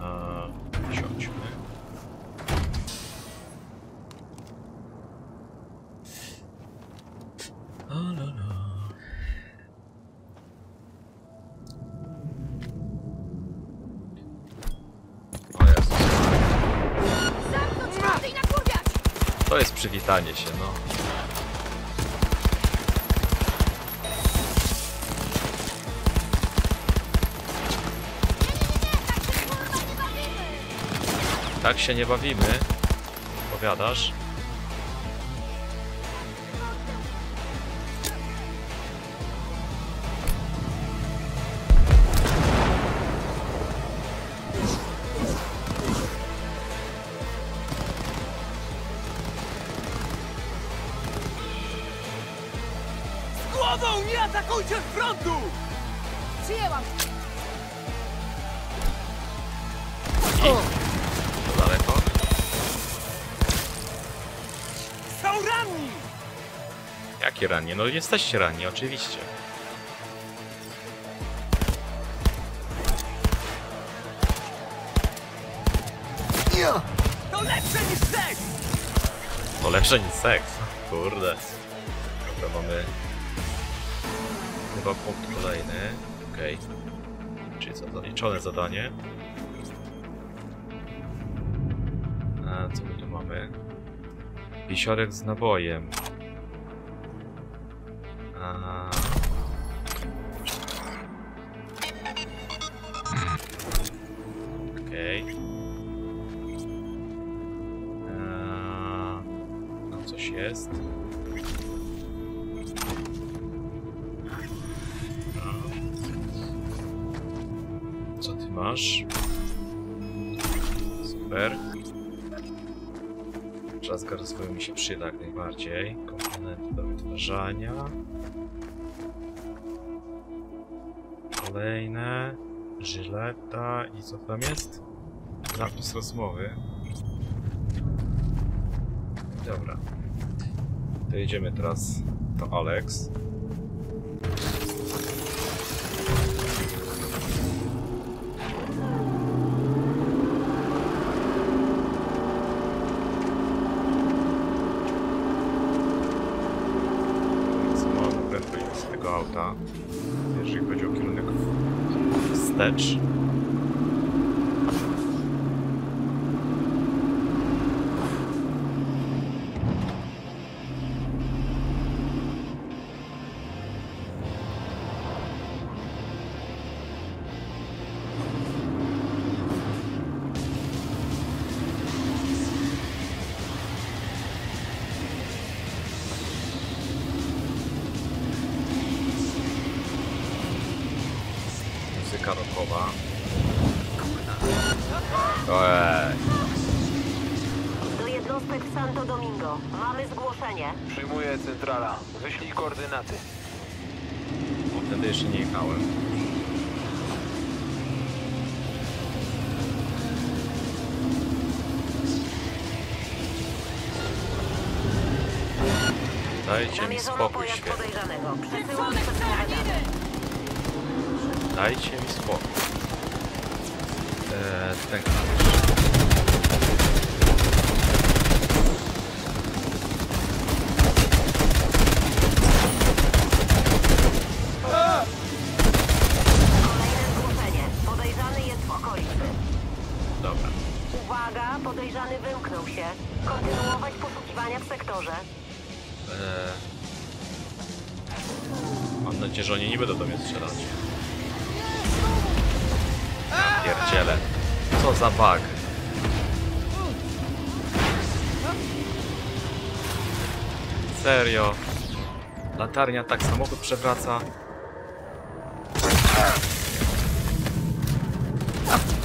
A, siądźmy. To jest przywitanie się, no. Tak się nie bawimy. Powiadasz? Z głową! Nie atakujcie z frontu! Przyjęłam! To daleko? Są ranni! Jakie ranie? No jesteście ranni, oczywiście. To lepsze niż seks. Kurde. Dobra, mamy... Chyba punkt kolejny. Okej. Czyli co, zaliczone zadanie. A co my tu mamy? Wisiorek z nabojem. Wytwarzania. Kolejne. Żyleta i co tam jest? Zapis rozmowy. Dobra. To jedziemy teraz do Alex. much. Dajcie mi spokój, dane. Dajcie mi spokój. Eee, ten klawisz. Kolejne zgłoszenie. Podejrzany jest w okolicy. Dobra. Uwaga, podejrzany wymknął się. Kontynuować poszukiwania w sektorze. Eee, mam nadzieję, że oni nie będą do mnie strzelać. Pierdziele. Co za bug. Serio. Latarnia tak samochód przewraca.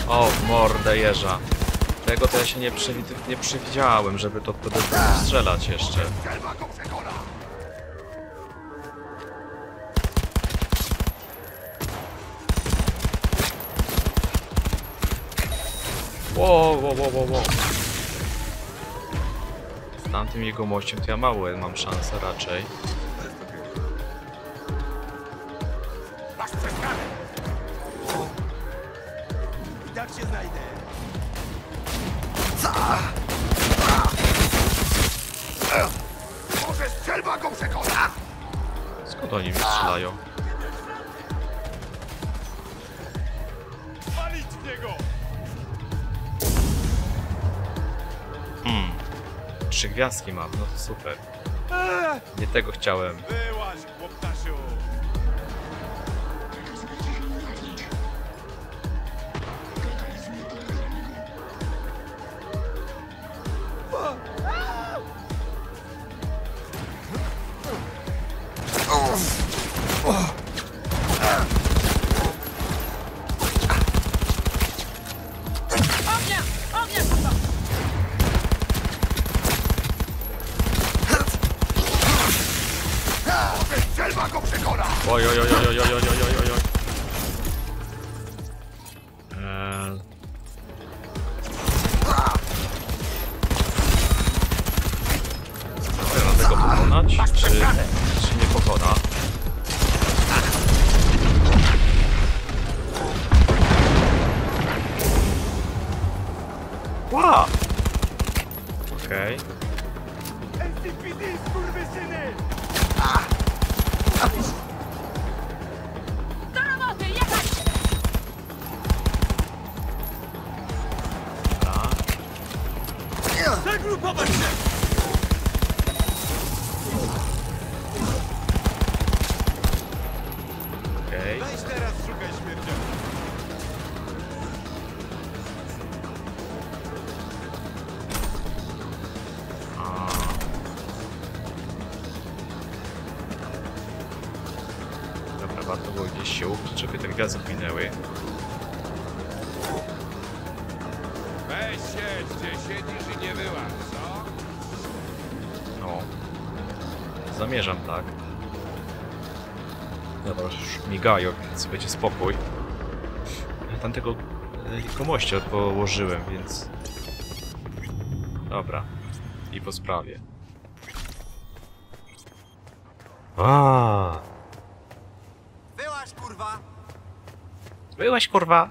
O, mordę jeża. Tego to ja się nie, przewid- nie przewidziałem, żeby to wtedy strzelać jeszcze. Wow, wow, wow, wow, wow. Z tamtym jego mościem to ja mało mam szansę raczej. Gwiazdki mam, no to super. Nie tego chciałem. Migają, więc będzie spokój. Ja tam tego e, komościa położyłem, więc... Dobra. I po sprawie. A, Wyłaź, kurwa! Byłeś kurwa!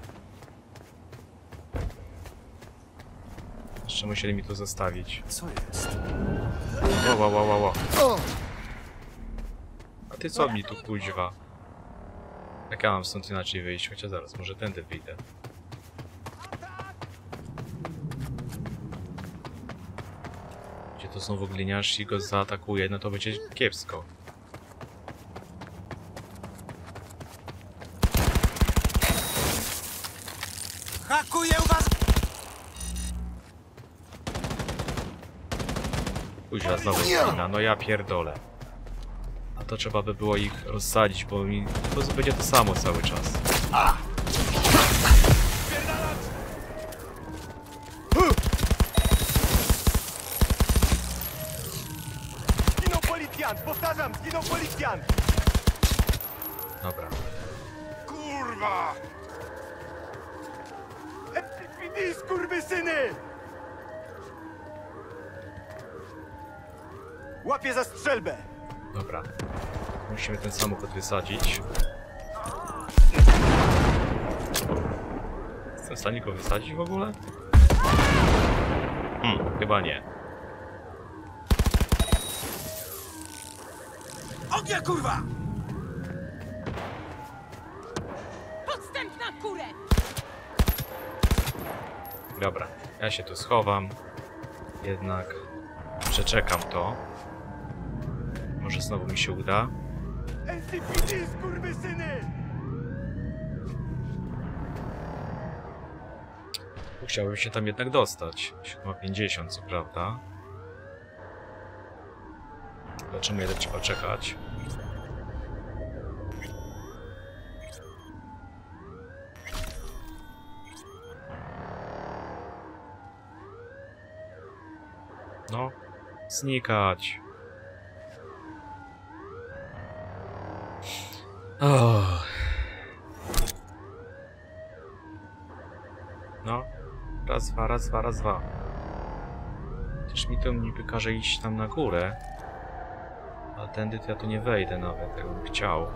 Jeszcze musieli mi to zostawić. Co jest? Ło, ło, ło, ło. A ty co mi tu kuźwa? Jak ja mam stąd inaczej wyjść? Chociaż zaraz, może tędy wyjdę. Gdzie to znowu gliniarz i go zaatakuje, no to będzie kiepsko. Hakuję was! Kuźwa znowu glina, no ja pierdolę. To trzeba by było ich rozsadzić, bo mi... To będzie to samo cały czas. Musimy ten samochód wysadzić. Jestem w stanie go wysadzić w ogóle? Hmm, chyba nie. Ognia, kurwa! Podstęp na kurę! Dobra, ja się tu schowam. Jednak przeczekam to. Może znowu mi się uda. NCPD, skurwysyny! Chciałbym się tam jednak dostać. 7.50 co prawda. Zobaczymy ile trzeba czekać. No, znikać. Oh. No, raz, dwa, raz, dwa, raz, dwa. Też mi to niby każe iść tam na górę. A tędy to ja tu nie wejdę nawet, jakbym chciał.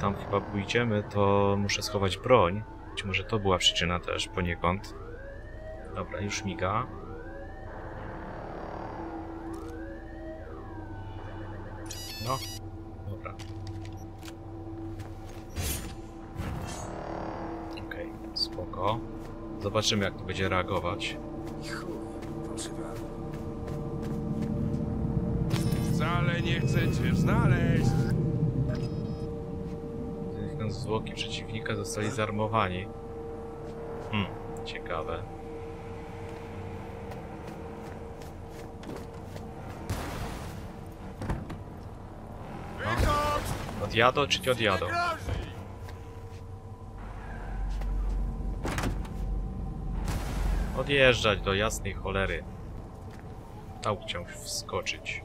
Tam chyba pójdziemy, to muszę schować broń. Być może to była przyczyna też poniekąd. Dobra, już miga. No, dobra. Okej, spoko. Zobaczymy jak to będzie reagować. Wcale nie chcecie znaleźć. Zwłoki przeciwnika zostali zarmowani. Hmm, ciekawe. Odjadą czy nie odjadą? Odjeżdżać do jasnej cholery. Tam chciał wskoczyć.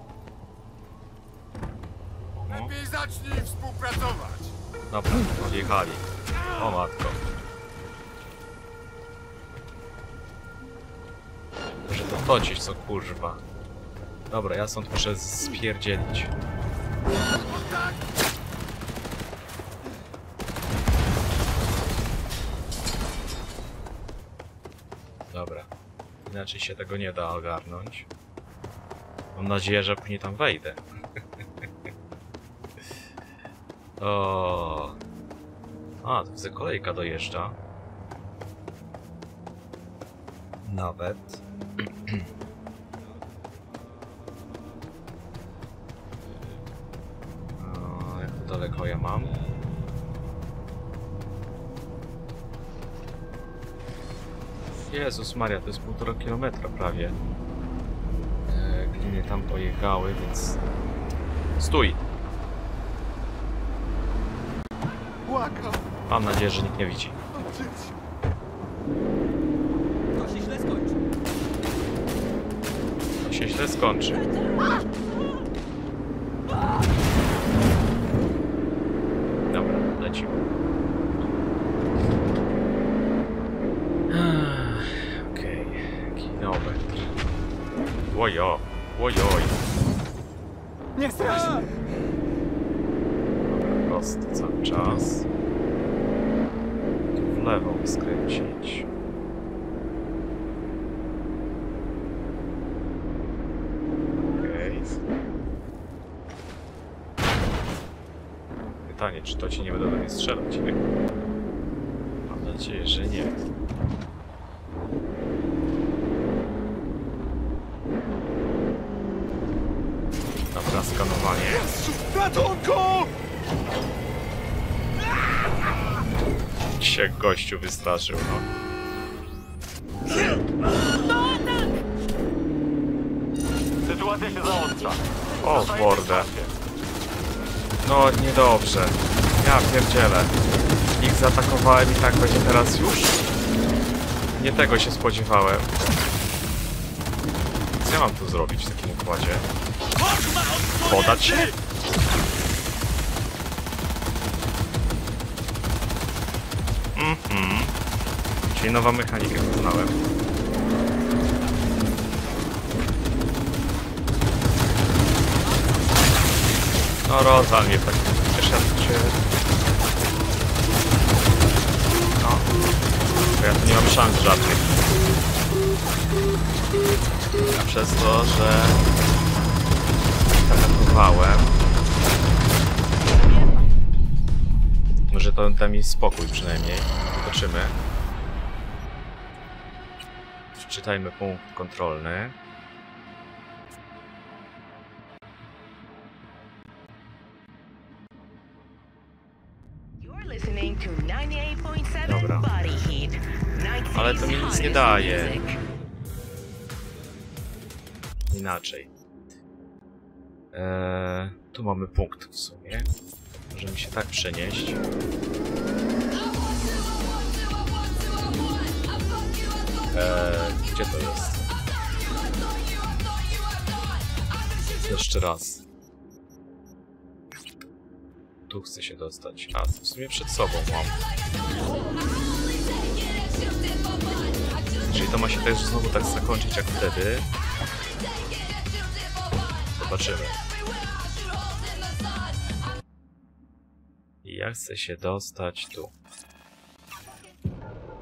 Lepiej zacznij współpracować. dobra, odjechali. O matko. Może to tocić, co kurwa. Dobra, ja stąd muszę spierdzielić. Dobra. Inaczej się tego nie da ogarnąć. Mam nadzieję, że później tam wejdę. (laughs) o. A, tu widzę kolejka dojeżdża. Nawet. Jezus Maria, to jest półtora kilometra prawie. E, gliny tam pojechały, więc... Stój! Błagam. Mam nadzieję, że nikt nie widzi. To się źle skończy. To się źle skończy. Dobra, lecimy. Okej, kinowe. Ojo, ojoj. Nie strasz! Dobra, prosto cały czas. Tu w lewo skręcić. Okej. Pytanie, czy to ci nie będą do mnie strzelać? nie? Mam nadzieję, że nie. Gościu wystraszył, no. Sytuacja się zaostrza. O, mordę. No, niedobrze. Ja pierdzielę. Ich zaatakowałem i tak będzie teraz już? Nie tego się spodziewałem. Co ja mam tu zrobić w takim układzie? Podać się? Mhm. Czyli nowa mechanika poznałem. No rozwal mnie tak. Tu cię... No. Bo ja tu nie mam szans żadnych. A przez to, że... Atakowałem. Może to da mi spokój przynajmniej. Zobaczymy. Wczytajmy punkt kontrolny. Dobra. Ale to mi nic nie daje. Inaczej. Eee, tu mamy punkt w sumie. Możemy się tak przenieść. Eee, gdzie to jest? Jeszcze raz. Tu chcę się dostać. A, w sumie przed sobą mam. Czyli to ma się też znowu tak zakończyć jak wtedy. Zobaczymy. Ja chcę się dostać tu.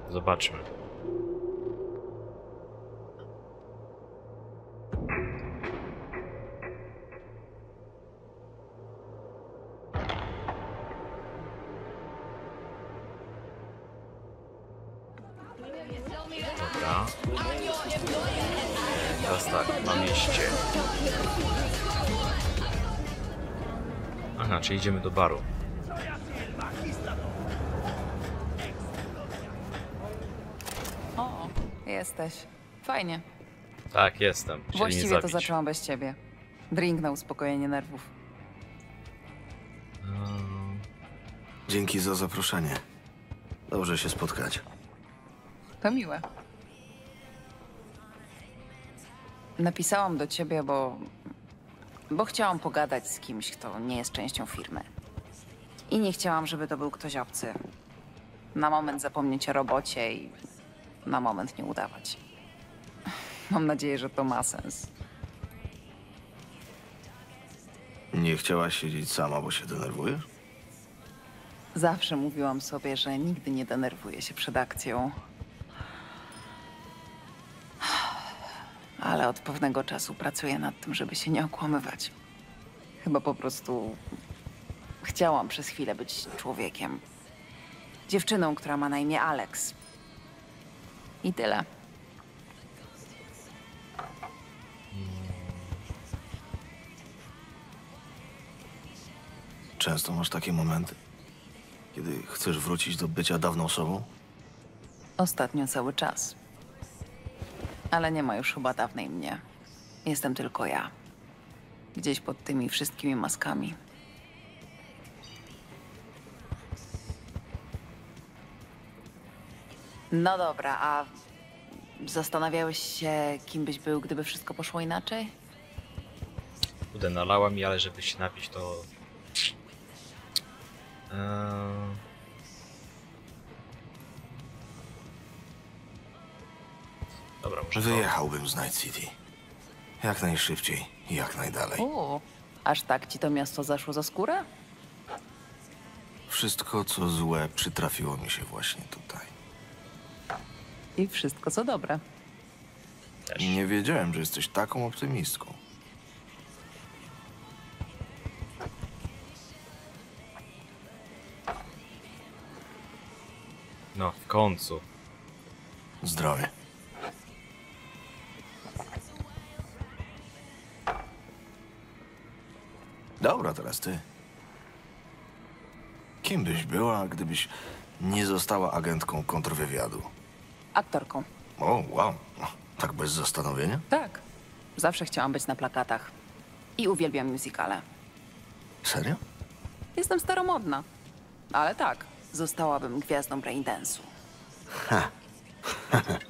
Zobaczmy. Na mieście. Aha, czyli idziemy do baru. O, jesteś. Fajnie. Tak, jestem. Chcieli Właściwie to zaczęłam bez ciebie. Drink na uspokojenie nerwów. Dzięki za zaproszenie. Dobrze się spotkać. To miłe. Napisałam do ciebie, bo. bo chciałam pogadać z kimś, kto nie jest częścią firmy. I nie chciałam, żeby to był ktoś obcy. Na moment zapomnieć o robocie i na moment nie udawać. Mam nadzieję, że to ma sens. Nie chciałaś siedzieć sama, bo się denerwujesz? Zawsze mówiłam sobie, że nigdy nie denerwuję się przed akcją. Ale od pewnego czasu pracuję nad tym, żeby się nie okłamywać. Chyba po prostu chciałam przez chwilę być człowiekiem. Dziewczyną, która ma na imię Alex. I tyle. Często masz takie momenty, kiedy chcesz wrócić do bycia dawną sobą? Ostatnio cały czas. Ale nie ma już chyba dawnej mnie. Jestem tylko ja. Gdzieś pod tymi wszystkimi maskami. No dobra, a zastanawiałeś się, kim byś był, gdyby wszystko poszło inaczej? Kurde, nalała mi, ale żeby się napić, to... Eee... Dobra, to... Wyjechałbym z Night City. Jak najszybciej i jak najdalej. O, aż tak ci to miasto zaszło za skórę? Wszystko, co złe, przytrafiło mi się właśnie tutaj. I wszystko co dobre. Nie wiedziałem, że jesteś taką optymistką. No, w końcu. Zdrowie. Dobra, teraz ty. Kim byś była, gdybyś nie została agentką kontrwywiadu? Aktorką. O, wow. Tak bez zastanowienia? Tak. Zawsze chciałam być na plakatach. I uwielbiam musicale. Serio? Jestem staromodna. Ale tak, zostałabym gwiazdą braindance'u. Ha. (laughs)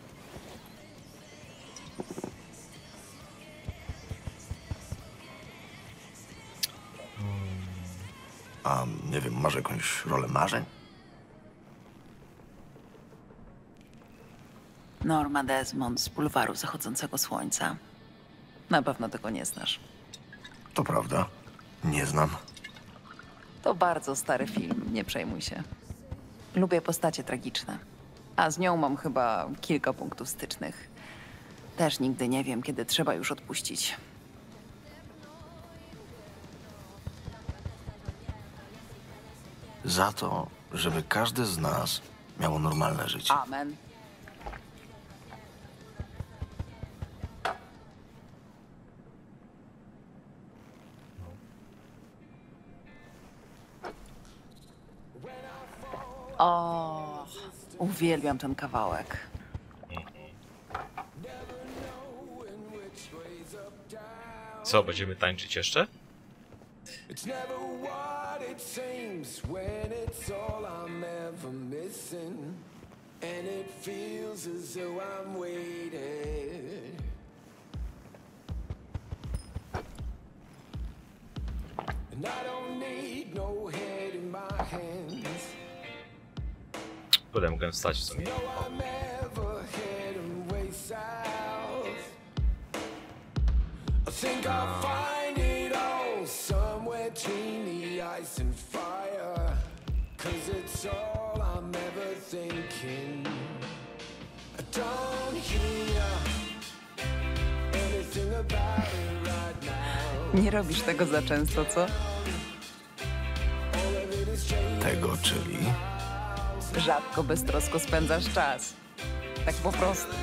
wiem, masz jakąś rolę marzeń? Norma Desmond z bulwaru zachodzącego słońca. Na pewno tego nie znasz. To prawda. Nie znam. To bardzo stary film, nie przejmuj się. Lubię postacie tragiczne. A z nią mam chyba kilka punktów stycznych. Też nigdy nie wiem, kiedy trzeba już odpuścić. Za to, żeby każdy z nas miało normalne życie. Amen. O, uwielbiam ten kawałek. Co, będziemy tańczyć jeszcze? It's never what it when it's all I'm ever missing. And it feels as though I'm waiting. And I don't need no head in my hands. Kurde, mogłem wstać w sumie. I'm ever heading way south. I think I'll find All I'm ever thinking. I don't hear anything about it right now. Nie robisz tego za często, co? Tego, czyli Rzadko beztrosko spędzasz czas. Tak po prostu.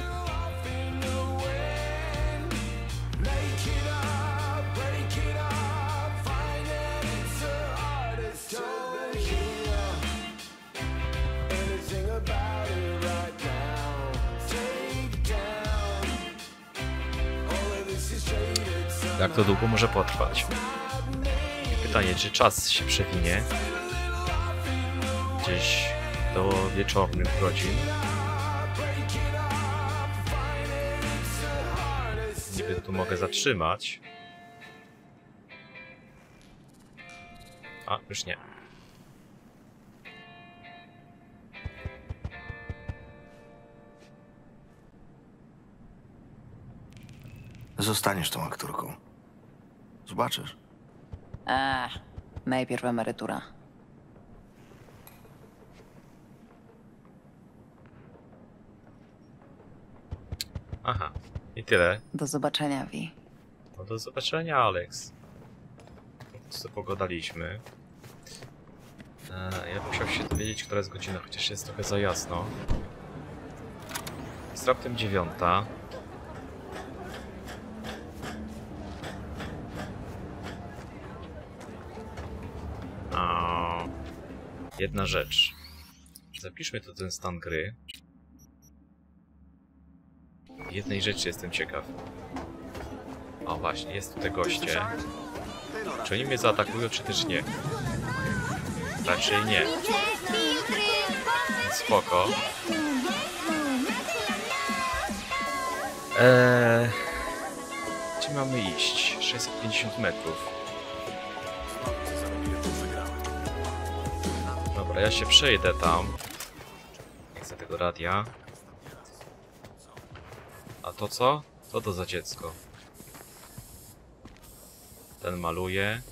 Jak to długo może potrwać? Pytanie, czy czas się przewinie? gdzieś do wieczornych godzin. Niby tu mogę zatrzymać. A, już nie. Zostaniesz tą aktorką. Zobaczysz. Eee, najpierw emerytura. Aha, i tyle. Do zobaczenia, Vi. No do zobaczenia, Alex. Co pogadaliśmy. E, ja bym musiał się dowiedzieć, która jest godzina, chociaż jest trochę za jasno. Jest raptem dziewiąta. Jedna rzecz. Zapiszmy tu ten stan gry. Jednej rzeczy jestem ciekaw. O właśnie, jest tutaj goście. Czy oni mnie zaatakują, czy też nie? Raczej nie. Spoko. Eee, gdzie mamy iść? 650 metrów. Dobra, ja się przejdę tam. Nie chcę tego radia. A to co? Co to za dziecko? Ten maluje.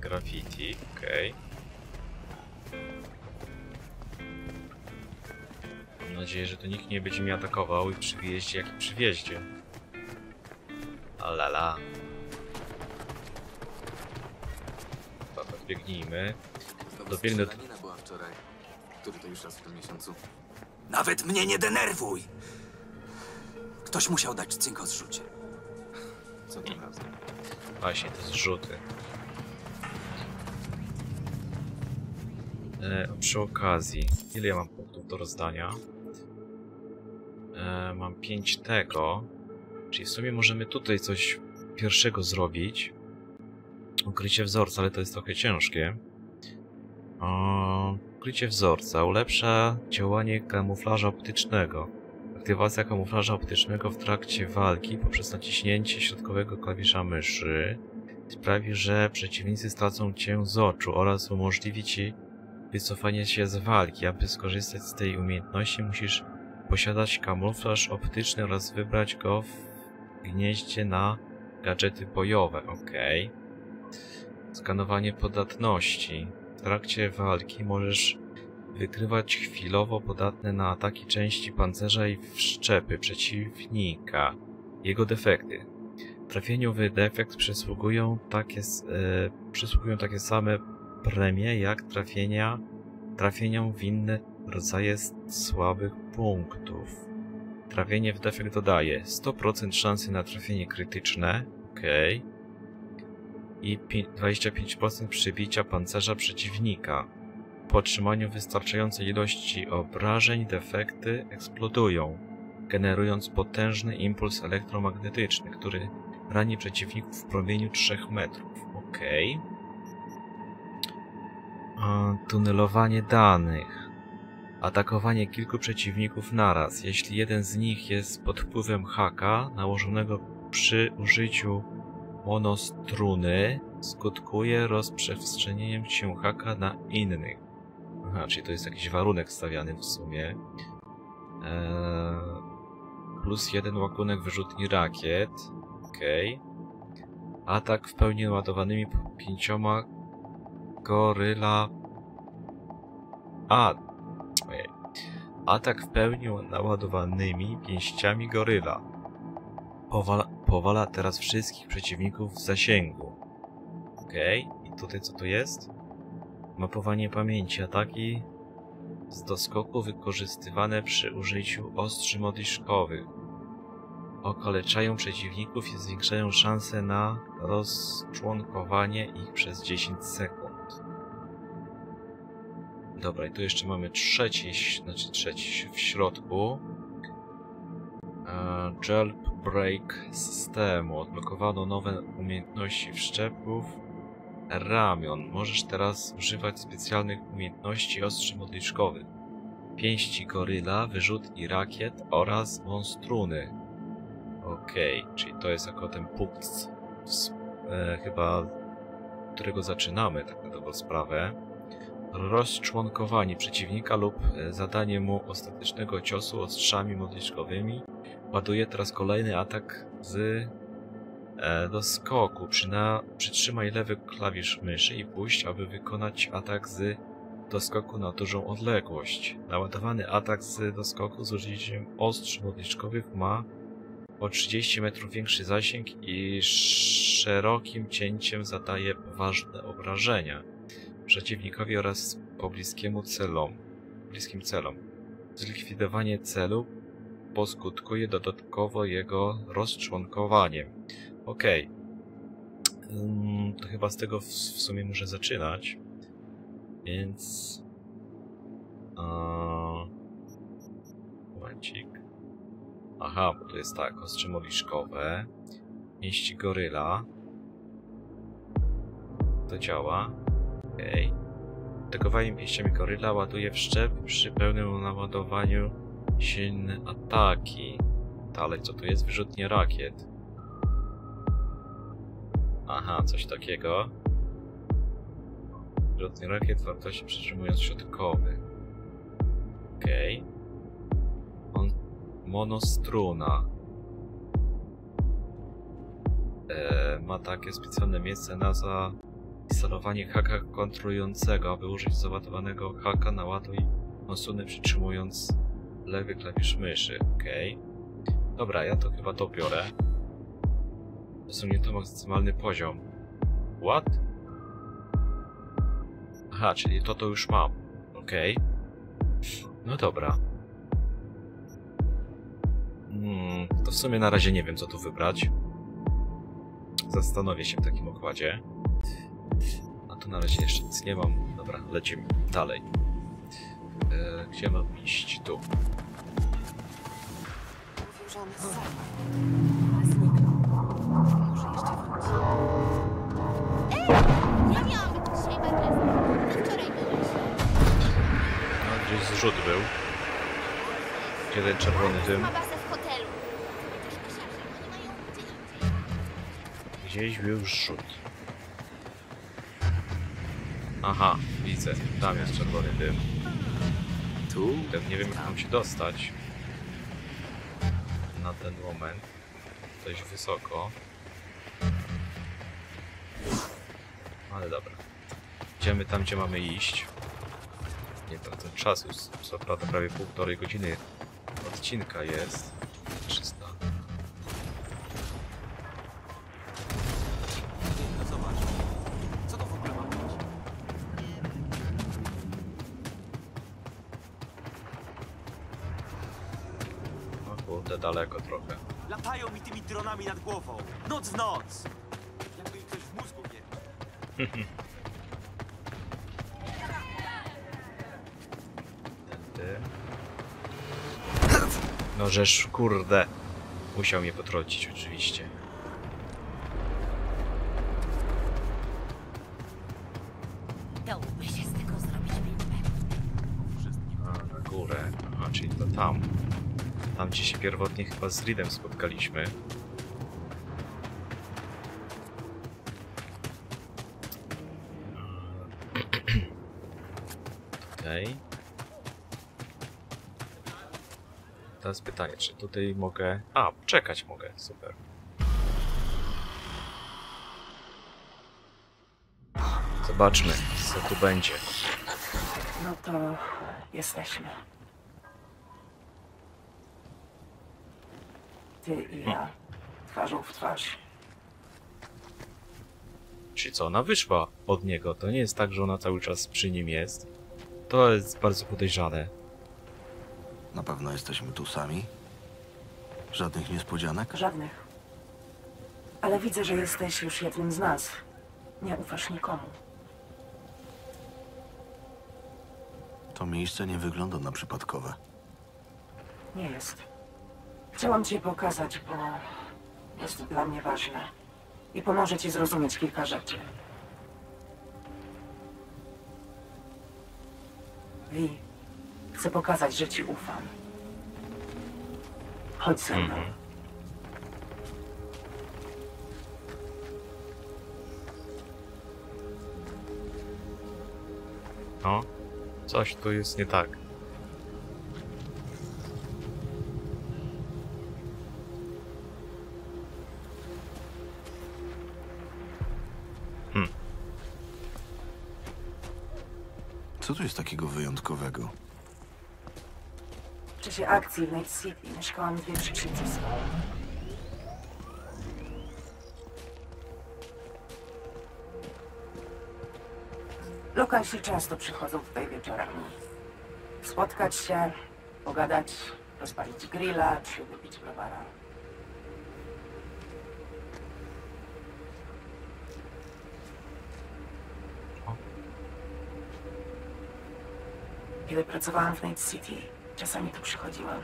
Graffiti, okej. Mam nadzieję, że to nikt nie będzie mnie atakował i przy wyjeździe jak i przy wjeździe. Alala. Dobra, biegnijmy. Dobiegnę do... była wczoraj. Który to już raz w tym miesiącu? Nawet mnie nie denerwuj! Ktoś musiał dać cynk o zrzucie. Co tym razem? Właśnie, te zrzuty. E, przy okazji, ile ja mam punktów do rozdania? E, mam 5 tego. Czyli w sumie możemy tutaj coś pierwszego zrobić. Ukrycie wzorca, ale to jest trochę ciężkie. Ukrycie wzorca ulepsza działanie kamuflaża optycznego. Aktywacja kamuflaża optycznego w trakcie walki poprzez naciśnięcie środkowego klawisza myszy sprawi, że przeciwnicy stracą cię z oczu oraz umożliwi ci wycofanie się z walki. Aby skorzystać z tej umiejętności musisz posiadać kamuflaż optyczny oraz wybrać go w gnieździe na gadżety bojowe. Ok. Skanowanie podatności. Trakcie walki możesz wykrywać chwilowo podatne na ataki części pancerza i wszczepy przeciwnika. Jego defekty. Trafieniu w defekt przysługują takie, e, przysługują takie same premie jak trafienia, trafieniom w inne rodzaje słabych punktów. Trafienie w defekt dodaje 100% szansy na trafienie krytyczne, ok, i pi- 25% przebicia pancerza przeciwnika. Po otrzymaniu wystarczającej ilości obrażeń defekty eksplodują, generując potężny impuls elektromagnetyczny, który rani przeciwników w promieniu 3 metrów. Ok. Tunelowanie danych. Atakowanie kilku przeciwników naraz. Jeśli jeden z nich jest pod wpływem haka nałożonego przy użyciu monostruny, skutkuje rozprzestrzenieniem się haka na innych. Aha, czyli to jest jakiś warunek stawiany w sumie. Eee, plus jeden łakunek wyrzutni rakiet. Okej. Atak w pełni ładowanymi pięcioma goryla... A! Ojej. Atak w pełni naładowanymi pięściami goryla. Powala, powala teraz wszystkich przeciwników w zasięgu. Okej. I tutaj co tu jest? Mapowanie pamięci. Ataki z doskoku wykorzystywane przy użyciu ostrzy modliszkowych. Okaleczają przeciwników i zwiększają szanse na rozczłonkowanie ich przez 10 sekund. Dobra, i tu jeszcze mamy trzeci, znaczy trzeci w środku. Jailbreak systemu. Odblokowano nowe umiejętności wszczepów. ramion. Możesz teraz używać specjalnych umiejętności ostrzy modliczkowych. Pięści goryla, wyrzutni rakiet oraz monstruny. Okej, czyli to jest jako ten punkt, e, chyba którego zaczynamy, tak na dobrą sprawę. Rozczłonkowanie przeciwnika lub e, zadanie mu ostatecznego ciosu ostrzami modliczkowymi. Ładuje teraz kolejny atak z e, do skoku. Przyna przytrzymaj lewy klawisz myszy i puść, aby wykonać atak z doskoku na dużą odległość. Naładowany atak z doskoku z użyciem ostrz modliczkowych ma o 30 metrów większy zasięg i szerokim cięciem zadaje poważne obrażenia przeciwnikowi oraz pobliskiemu celom, bliskim celom. Zlikwidowanie celu poskutkuje dodatkowo jego rozczłonkowaniem. Okej. Ym, to chyba z tego w, sumie muszę zaczynać. Więc... Momencik. Aha, bo to jest tak, ostrze modliszkowe, pięści goryla. To działa. Okej. Okay. Atakowaniem pięściami goryla ładuje w szczep przy pełnym naładowaniu silne ataki. Dalej, co to jest? Wyrzutnie rakiet. Aha, coś takiego. Wyrzutnie rakiet wartości przytrzymując środkowy. Okej. Okay. On monostruna. E, ma takie specjalne miejsce na zainstalowanie haka kontrującego. Aby użyć załadowanego haka, naładuj monstruny przytrzymując lewy klawisz myszy. Ok. Dobra, ja to chyba dobiorę. To są nie to maksymalny poziom. What? Aha, czyli to to już mam. Ok. No dobra. Hmm, to w sumie na razie nie wiem, co tu wybrać. Zastanowię się w takim układzie. Tu na razie jeszcze nic nie mam. Dobra, lecimy dalej. E, gdzie mam iść? Tu. Mówił, że on jest sam. Zniknął. Może jeszcze wróci. Ja miałam być dzisiaj imprezę. Ty wczoraj byłeś. No, gdzieś zrzut był. Ten czerwony dym? Ma bazę w hotelu. Gdzieś był zrzut. Aha, widzę. Tam jest czerwony dym. Tu? Nie wiem, jak tam się dostać. Na ten moment. Dość wysoko. Ale dobra. Idziemy tam, gdzie mamy iść. Nie to ten czas już, co prawda prawie półtorej godziny odcinka jest. Noc. Jakby ich coś w mózgu nie. Tędy. No żeż, kurde. Musiał mnie potrącić oczywiście. Dałoby się z tego zrobić filmę. A, na górę. Aha, czyli to tam. Tam, gdzie się pierwotnie chyba z Reedem spotkaliśmy. Pytanie, czy tutaj mogę... A, czekać mogę, super. Zobaczmy, co tu będzie. No to jesteśmy. Ty i ja. Twarzą w twarz. Czyli co, ona wyszła od niego. To nie jest tak, że ona cały czas przy nim jest. To jest bardzo podejrzane. Na pewno jesteśmy tu sami? Żadnych niespodzianek? Żadnych. Ale widzę, że jesteś już jednym z nas. Nie ufasz nikomu. To miejsce nie wygląda na przypadkowe. Nie jest. Chciałam cię pokazać, bo jest dla mnie ważne. I pomoże ci zrozumieć kilka rzeczy. Wi, chcę pokazać, że ci ufam. Chodź ze mną. No, coś tu jest nie tak. Hmm. Co tu jest takiego wyjątkowego? W czasie akcji w Night City mieszkałam przeciwko sobą. Lokalsi często przychodzą tutaj wieczorami. Spotkać się, pogadać, rozpalić grilla czy wypić browara. Kiedy pracowałam w Night City, czasami tu przychodziłam.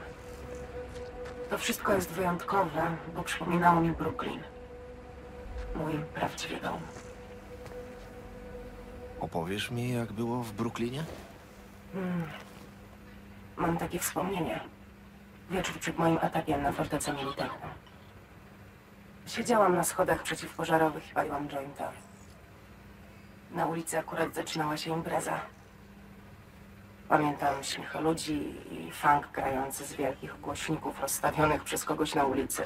To wszystko jest wyjątkowe, bo przypominało mi Brooklyn. Mój prawdziwy dom. Opowiesz mi, jak było w Brooklynie? Hmm. Mam takie wspomnienie. Wieczór przed moim atakiem na fortecę Militechu. Siedziałam na schodach przeciwpożarowych i paliłam jointa. Na ulicy akurat zaczynała się impreza. Pamiętam śmiech ludzi i funk grający z wielkich głośników rozstawionych przez kogoś na ulicy.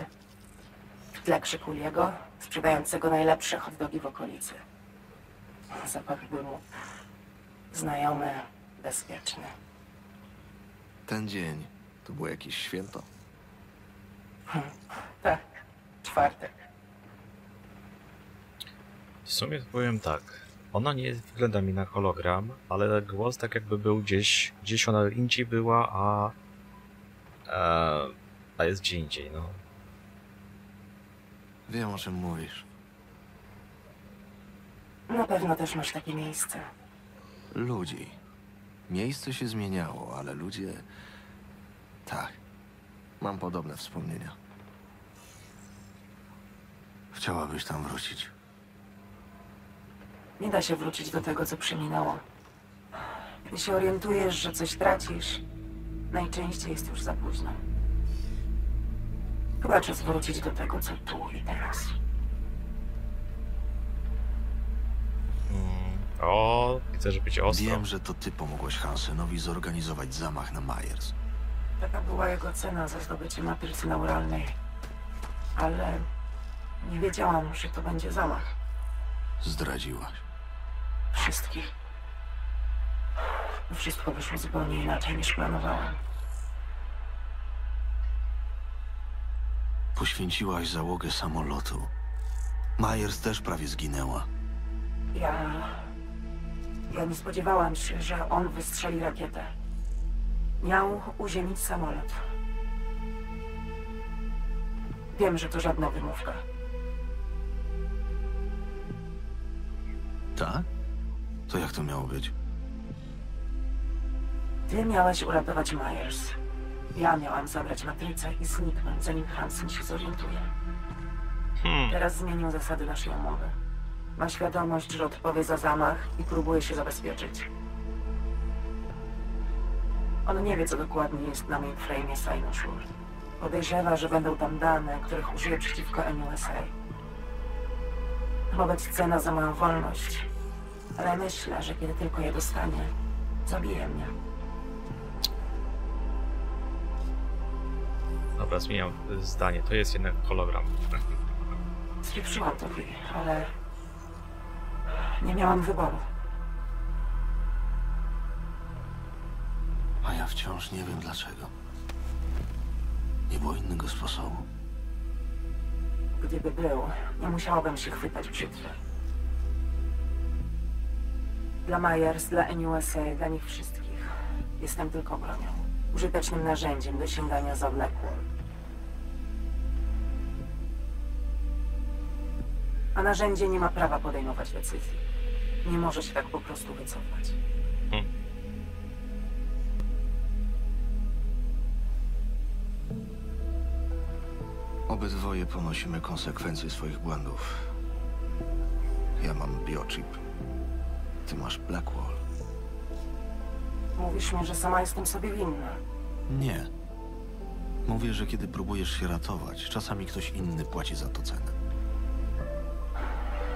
W tle krzyku jego, sprzedającego najlepsze hot dogi w okolicy. Zapach dymu. Znajomy, bezpieczny. Ten dzień to było jakieś święto. Hmm. Tak, czwartek. W sumie powiem tak. Ona nie wygląda mi na hologram, ale głos tak jakby był gdzieś, gdzieś ona indziej była, a, a, a jest gdzie indziej, no. Wiem, o czym mówisz. Na pewno też masz takie miejsce. Ludzi. Miejsce się zmieniało, ale ludzie... Tak. Mam podobne wspomnienia. Chciałabyś tam wrócić. Nie da się wrócić do tego, co przeminęło. Gdy się orientujesz, że coś tracisz, najczęściej jest już za późno. Chyba czas wrócić do tego, co tu i teraz. O, widzę, że będzie ostro. Wiem, że to ty pomogłeś Hansenowi zorganizować zamach na Myers. Taka była jego cena za zdobycie matrycy neuralnej. Ale nie wiedziałam, że to będzie zamach. Zdradziłaś. Wszystkich. Wszystko wyszło zupełnie inaczej niż planowałam. Poświęciłaś załogę samolotu. Myers też prawie zginęła. Ja... Ja nie spodziewałam się, że on wystrzeli rakietę. Miał uziemić samolot. Wiem, że to żadna wymówka. Tak? To jak to miało być? Ty miałeś uratować Myers. Ja miałam zabrać matrycę i zniknąć, zanim Hansen się zorientuje. Hmm. Teraz zmienił zasady naszej umowy. Ma świadomość, że odpowie za zamach i próbuje się zabezpieczyć. On nie wie, co dokładnie jest na mainframe'ie Sinosure. Podejrzewa, że będą tam dane, których użyje przeciwko NUSA. Wobec cena za moją wolność. Ale myślę, że kiedy tylko je dostanie, zabije mnie. Dobra, zmieniam zdanie. To jest jednak hologram. Spieprzyłam to, ale nie miałam wyboru. A ja wciąż nie wiem dlaczego. Nie było innego sposobu. Gdyby był, nie musiałabym się chwytać brzytwy. Dla Myers, dla NUSA, dla nich wszystkich. Jestem tylko bronią. Użytecznym narzędziem do sięgania za Blackwall. A narzędzie nie ma prawa podejmować decyzji. Nie może się tak po prostu wycofać. Obydwoje ponosimy konsekwencje swoich błędów. Ja mam biochip. Ty masz Blackwall. Mówisz mi, że sama jestem sobie winna. Nie. Mówię, że kiedy próbujesz się ratować, czasami ktoś inny płaci za to cenę.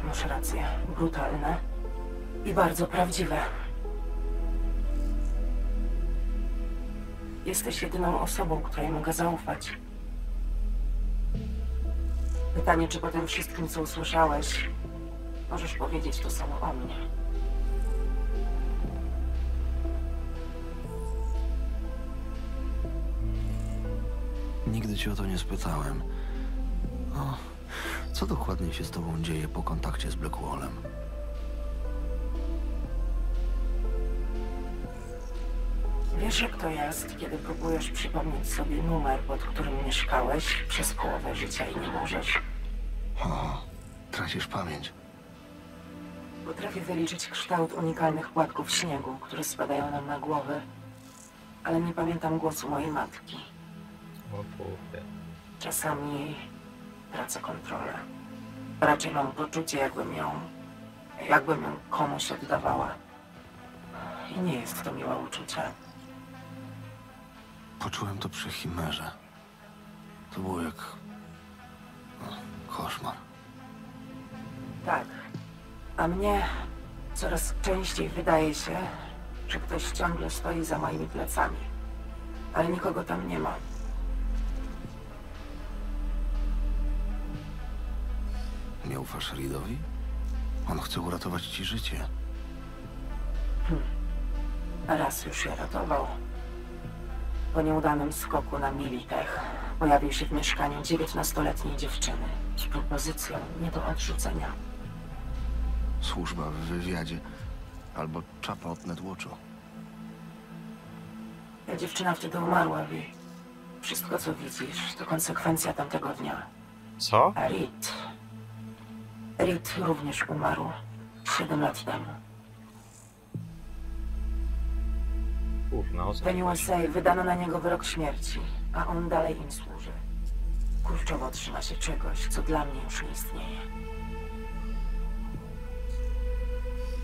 Masz rację. Brutalne i bardzo prawdziwe. Jesteś jedyną osobą, której mogę zaufać. Pytanie, czy po tym wszystkim, co usłyszałeś, możesz powiedzieć to samo o mnie. Nigdy cię o to nie spytałem. O, co dokładnie się z tobą dzieje po kontakcie z Blackwallem? Wiesz, jak to jest, kiedy próbujesz przypomnieć sobie numer, pod którym mieszkałeś przez połowę życia i nie możesz? O, tracisz pamięć. Potrafię wyliczyć kształt unikalnych płatków śniegu, które spadają nam na głowy, ale nie pamiętam głosu mojej matki. O kurde. Czasami tracę kontrolę. Raczej mam poczucie, jakbym ją, jakbym ją komuś oddawała. I nie jest to miłe uczucie. Poczułem to przy Chimerze. To było jak... No, koszmar. Tak. A mnie coraz częściej wydaje się, że ktoś ciągle stoi za moimi plecami. Ale nikogo tam nie ma. Nie ufasz Reedowi? On chce uratować ci życie. Raz już je ratował. Po nieudanym skoku na Militech pojawił się w mieszkaniu 19-letniej dziewczyny z propozycją nie do odrzucenia. Służba w wywiadzie albo czapa od Netwatchu. Ta dziewczyna wtedy umarła, Wi. Wszystko, co widzisz, to konsekwencja tamtego dnia. Co? A Reed... Reed również umarł. Siedem lat temu. Kurna, o co W chodzi? USA wydano na niego wyrok śmierci, a on dalej im służy. Kurczowo trzyma się czegoś, co dla mnie już nie istnieje.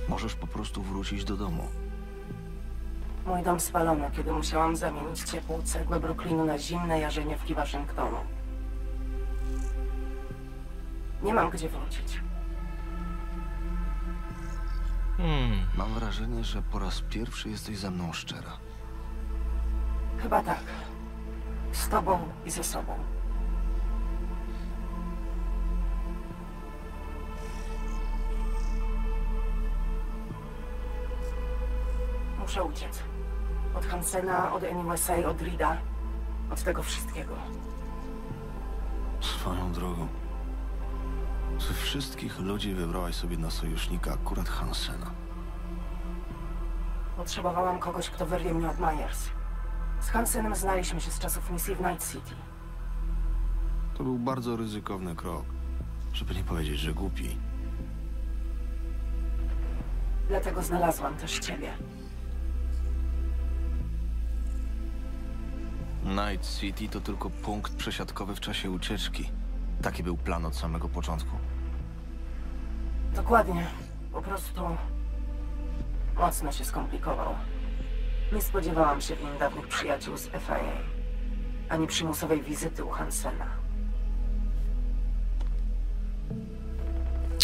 Możesz po prostu wrócić do domu. Mój dom spalono, kiedy musiałam zamienić ciepłą cegłę Brooklynu na zimne jarzeniówki Waszyngtonu. Nie mam gdzie wrócić. Hmm. Mam wrażenie, że po raz pierwszy jesteś ze mną szczera. Chyba tak. Z tobą i ze sobą. Muszę uciec. Od Hansena, od NUSA, od Rida. Od tego wszystkiego. Swoją drogą. Ze wszystkich ludzi wybrałaś sobie na sojusznika akurat Hansena. Potrzebowałam kogoś, kto wyrwie mnie od Myers. Z Hansenem znaliśmy się z czasów misji w Night City. To był bardzo ryzykowny krok. Żeby nie powiedzieć, że głupi. Dlatego znalazłam też ciebie. Night City to tylko punkt przesiadkowy w czasie ucieczki. Taki był plan od samego początku. Dokładnie. Po prostu mocno się skomplikował. Nie spodziewałam się w nim dawnych przyjaciół z FIA, ani przymusowej wizyty u Hansena.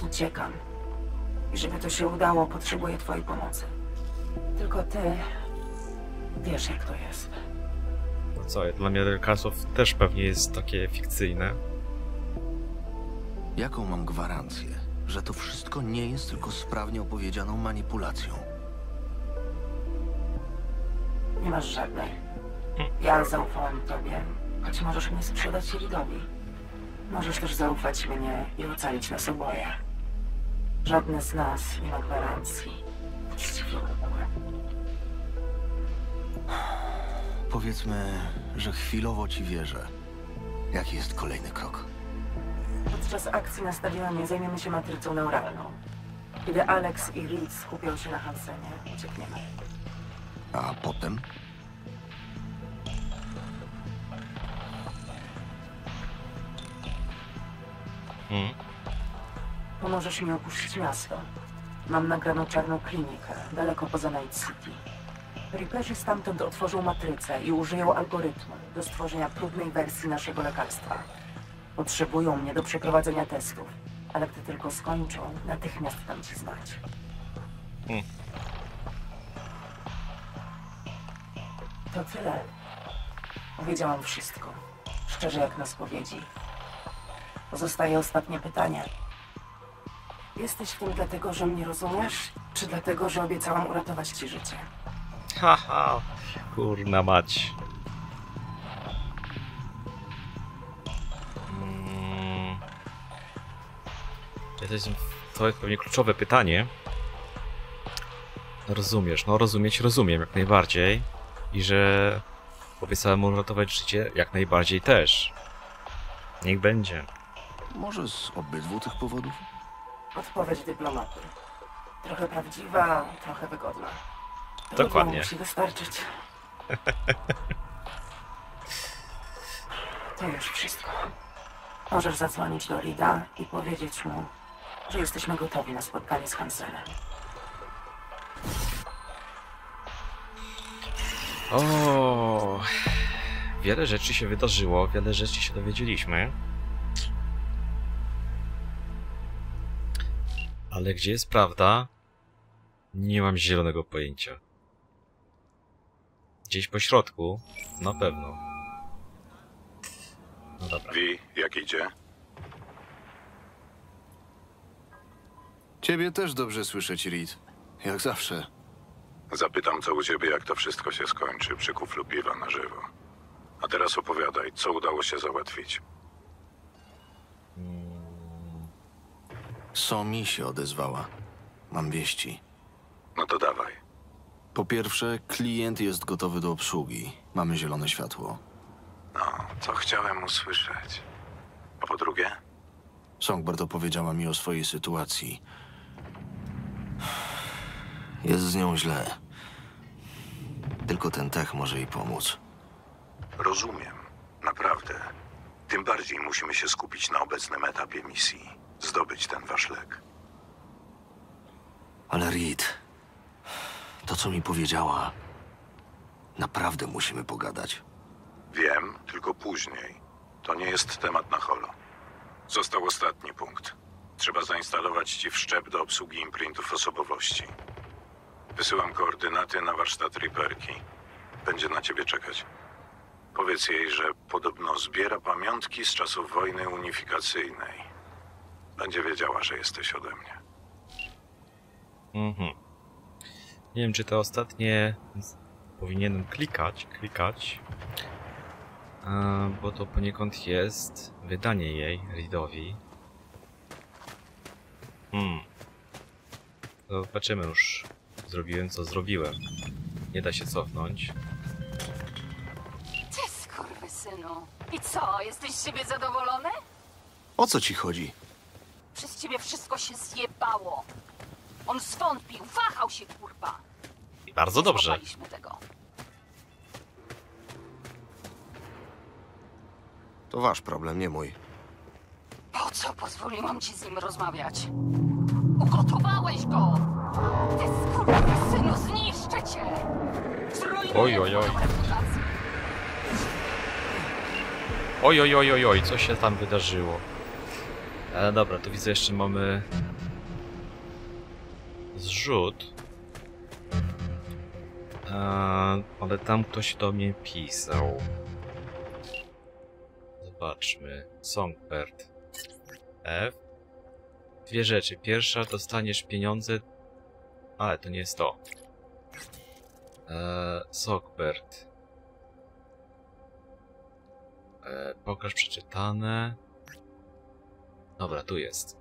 Uciekam. I żeby to się udało, potrzebuję twojej pomocy. Tylko ty wiesz, jak to jest. No co, dla mnie Delkasow też pewnie jest takie fikcyjne. Jaką mam gwarancję, że to wszystko nie jest tylko sprawnie opowiedzianą manipulacją? Nie masz żadnej. Ja zaufałam tobie, choć możesz mnie sprzedać Ridowi. Możesz też zaufać mnie i ocalić nas oboje. Żadne z nas nie ma gwarancji. Uczciwie Powiedzmy, że chwilowo ci wierzę. Jaki jest kolejny krok? Podczas akcji na stadionie zajmiemy się matrycą neuralną. Kiedy Alex i Reed skupią się na Hansenie, uciekniemy. A potem? Hmm. Pomożesz mi opuścić miasto. Mam nagraną czarną klinikę, daleko poza Night City. Reaperzy stamtąd otworzą matrycę i użyją algorytmu do stworzenia próbnej wersji naszego lekarstwa. Potrzebują mnie do przeprowadzenia testów, ale gdy tylko skończą, natychmiast dam ci znać. Hmm. To tyle. Powiedziałam wszystko. Szczerze jak na spowiedzi. Pozostaje ostatnie pytanie. Jesteś w tym dlatego, że mnie rozumiesz? Czy dlatego, że obiecałam uratować ci życie? Haha, kurna mać. To jest, to jest pewnie kluczowe pytanie. Rozumiesz, no rozumieć rozumiem jak najbardziej. I że obiecałem mu uratować życie jak najbardziej też. Niech będzie. Może z obydwu tych powodów? Odpowiedź dyplomaty. Trochę prawdziwa, trochę wygodna. To Dokładnie. Musi wystarczyć. (laughs) To już wszystko. Możesz zadzwonić do Rida i powiedzieć mu, że jesteśmy gotowi na spotkanie z Hansenem. O, wiele rzeczy się wydarzyło, wiele rzeczy się dowiedzieliśmy. Ale gdzie jest prawda? Nie mam zielonego pojęcia. Gdzieś po środku? Na pewno. No dobra. Wi, jak idzie? Ciebie też dobrze słyszeć, Reed. Jak zawsze. Zapytam, co u ciebie, jak to wszystko się skończy przy kuflu piwa na żywo. A teraz opowiadaj, co udało się załatwić. Somi się odezwała. Mam wieści. No to dawaj. Po pierwsze, klient jest gotowy do obsługi. Mamy zielone światło. No, co chciałem usłyszeć. A po drugie? Songbird opowiedziała mi o swojej sytuacji. Jest z nią źle. Tylko ten tech może jej pomóc. Rozumiem. Naprawdę. Tym bardziej musimy się skupić na obecnym etapie misji. Zdobyć ten wasz lek. Ale Reed, to co mi powiedziała, naprawdę musimy pogadać. Wiem, tylko później. To nie jest temat na holo. Został ostatni punkt. Trzeba zainstalować ci wszczep do obsługi imprintów osobowości. Wysyłam koordynaty na warsztat Reaperki. Będzie na ciebie czekać. Powiedz jej, że podobno zbiera pamiątki z czasów wojny unifikacyjnej. Będzie wiedziała, że jesteś ode mnie. Mhm. Nie wiem, czy to ostatnie powinienem klikać, klikać, bo to poniekąd jest wydanie jej Reedowi. Hmm. Zobaczymy już. Zrobiłem, co zrobiłem. Nie da się cofnąć. Ty skurwysynu. I co, jesteś z siebie zadowolony? O co ci chodzi? Przez ciebie wszystko się zjebało. On zwątpił, wahał się, kurwa. I bardzo dobrze. Złapaliśmy tego. To wasz problem, nie mój. Po co pozwoliłam ci z nim rozmawiać? Ugotowałeś go! Ty skurwysynu, zniszczę cię! Zrujnuję Oj, oj, oj. Oj, oj, oj, oj, oj, co się tam wydarzyło? E, dobra, to widzę jeszcze mamy zrzut. E, ale tam ktoś do mnie pisał. Zobaczmy. Songbird. F. Dwie rzeczy. Pierwsza, dostaniesz pieniądze. Ale to nie jest to. E, Songbird. E, pokaż przeczytane. Dobra, tu jest.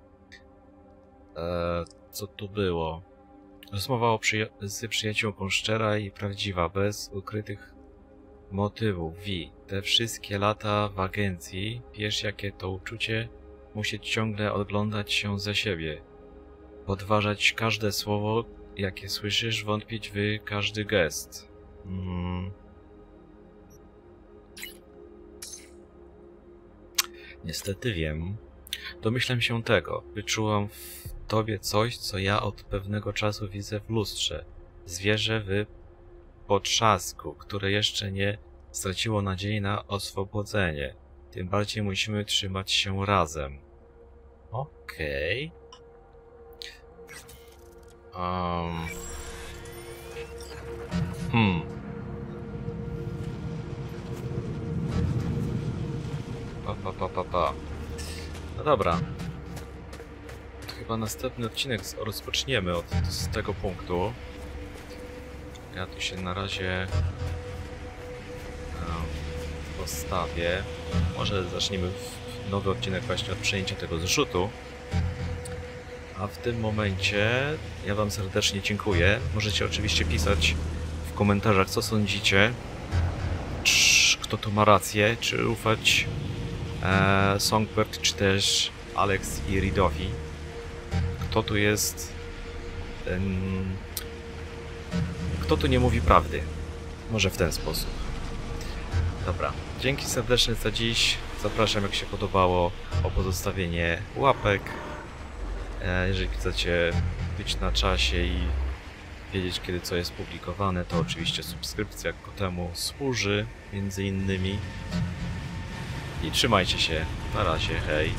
E, co tu było? Rozmowa o przyja z przyjaciółką szczera i prawdziwa, bez ukrytych motywów. Wi, te wszystkie lata w agencji, wiesz jakie to uczucie? Musieć ciągle oglądać się za siebie. Podważać każde słowo, jakie słyszysz, wątpić w każdy gest. Mm. Niestety wiem. Domyślam się tego. Wyczułam w tobie coś, co ja od pewnego czasu widzę w lustrze. Zwierzę w potrzasku, które jeszcze nie straciło nadziei na oswobodzenie. Tym bardziej musimy trzymać się razem. Okej. Um. Hmm. Pa, pa, pa, pa, pa. No dobra. To chyba następny odcinek rozpoczniemy od z tego punktu. Ja tu się na razie em, postawię. Może zaczniemy nowy odcinek właśnie od przejęcia tego zrzutu. A w tym momencie ja Wam serdecznie dziękuję. Możecie oczywiście pisać w komentarzach, co sądzicie. Kto tu ma rację, czy ufać e, Songbird, czy też Alex i Ridowi. Kto tu jest... em, kto tu nie mówi prawdy? Może w ten sposób. Dobra, dzięki serdecznie za dziś. Zapraszam, jak się podobało, o pozostawienie łapek. E, Jeżeli chcecie być na czasie i wiedzieć, kiedy co jest publikowane, to oczywiście subskrypcja ku temu służy, między innymi. I trzymajcie się. Na razie, hej.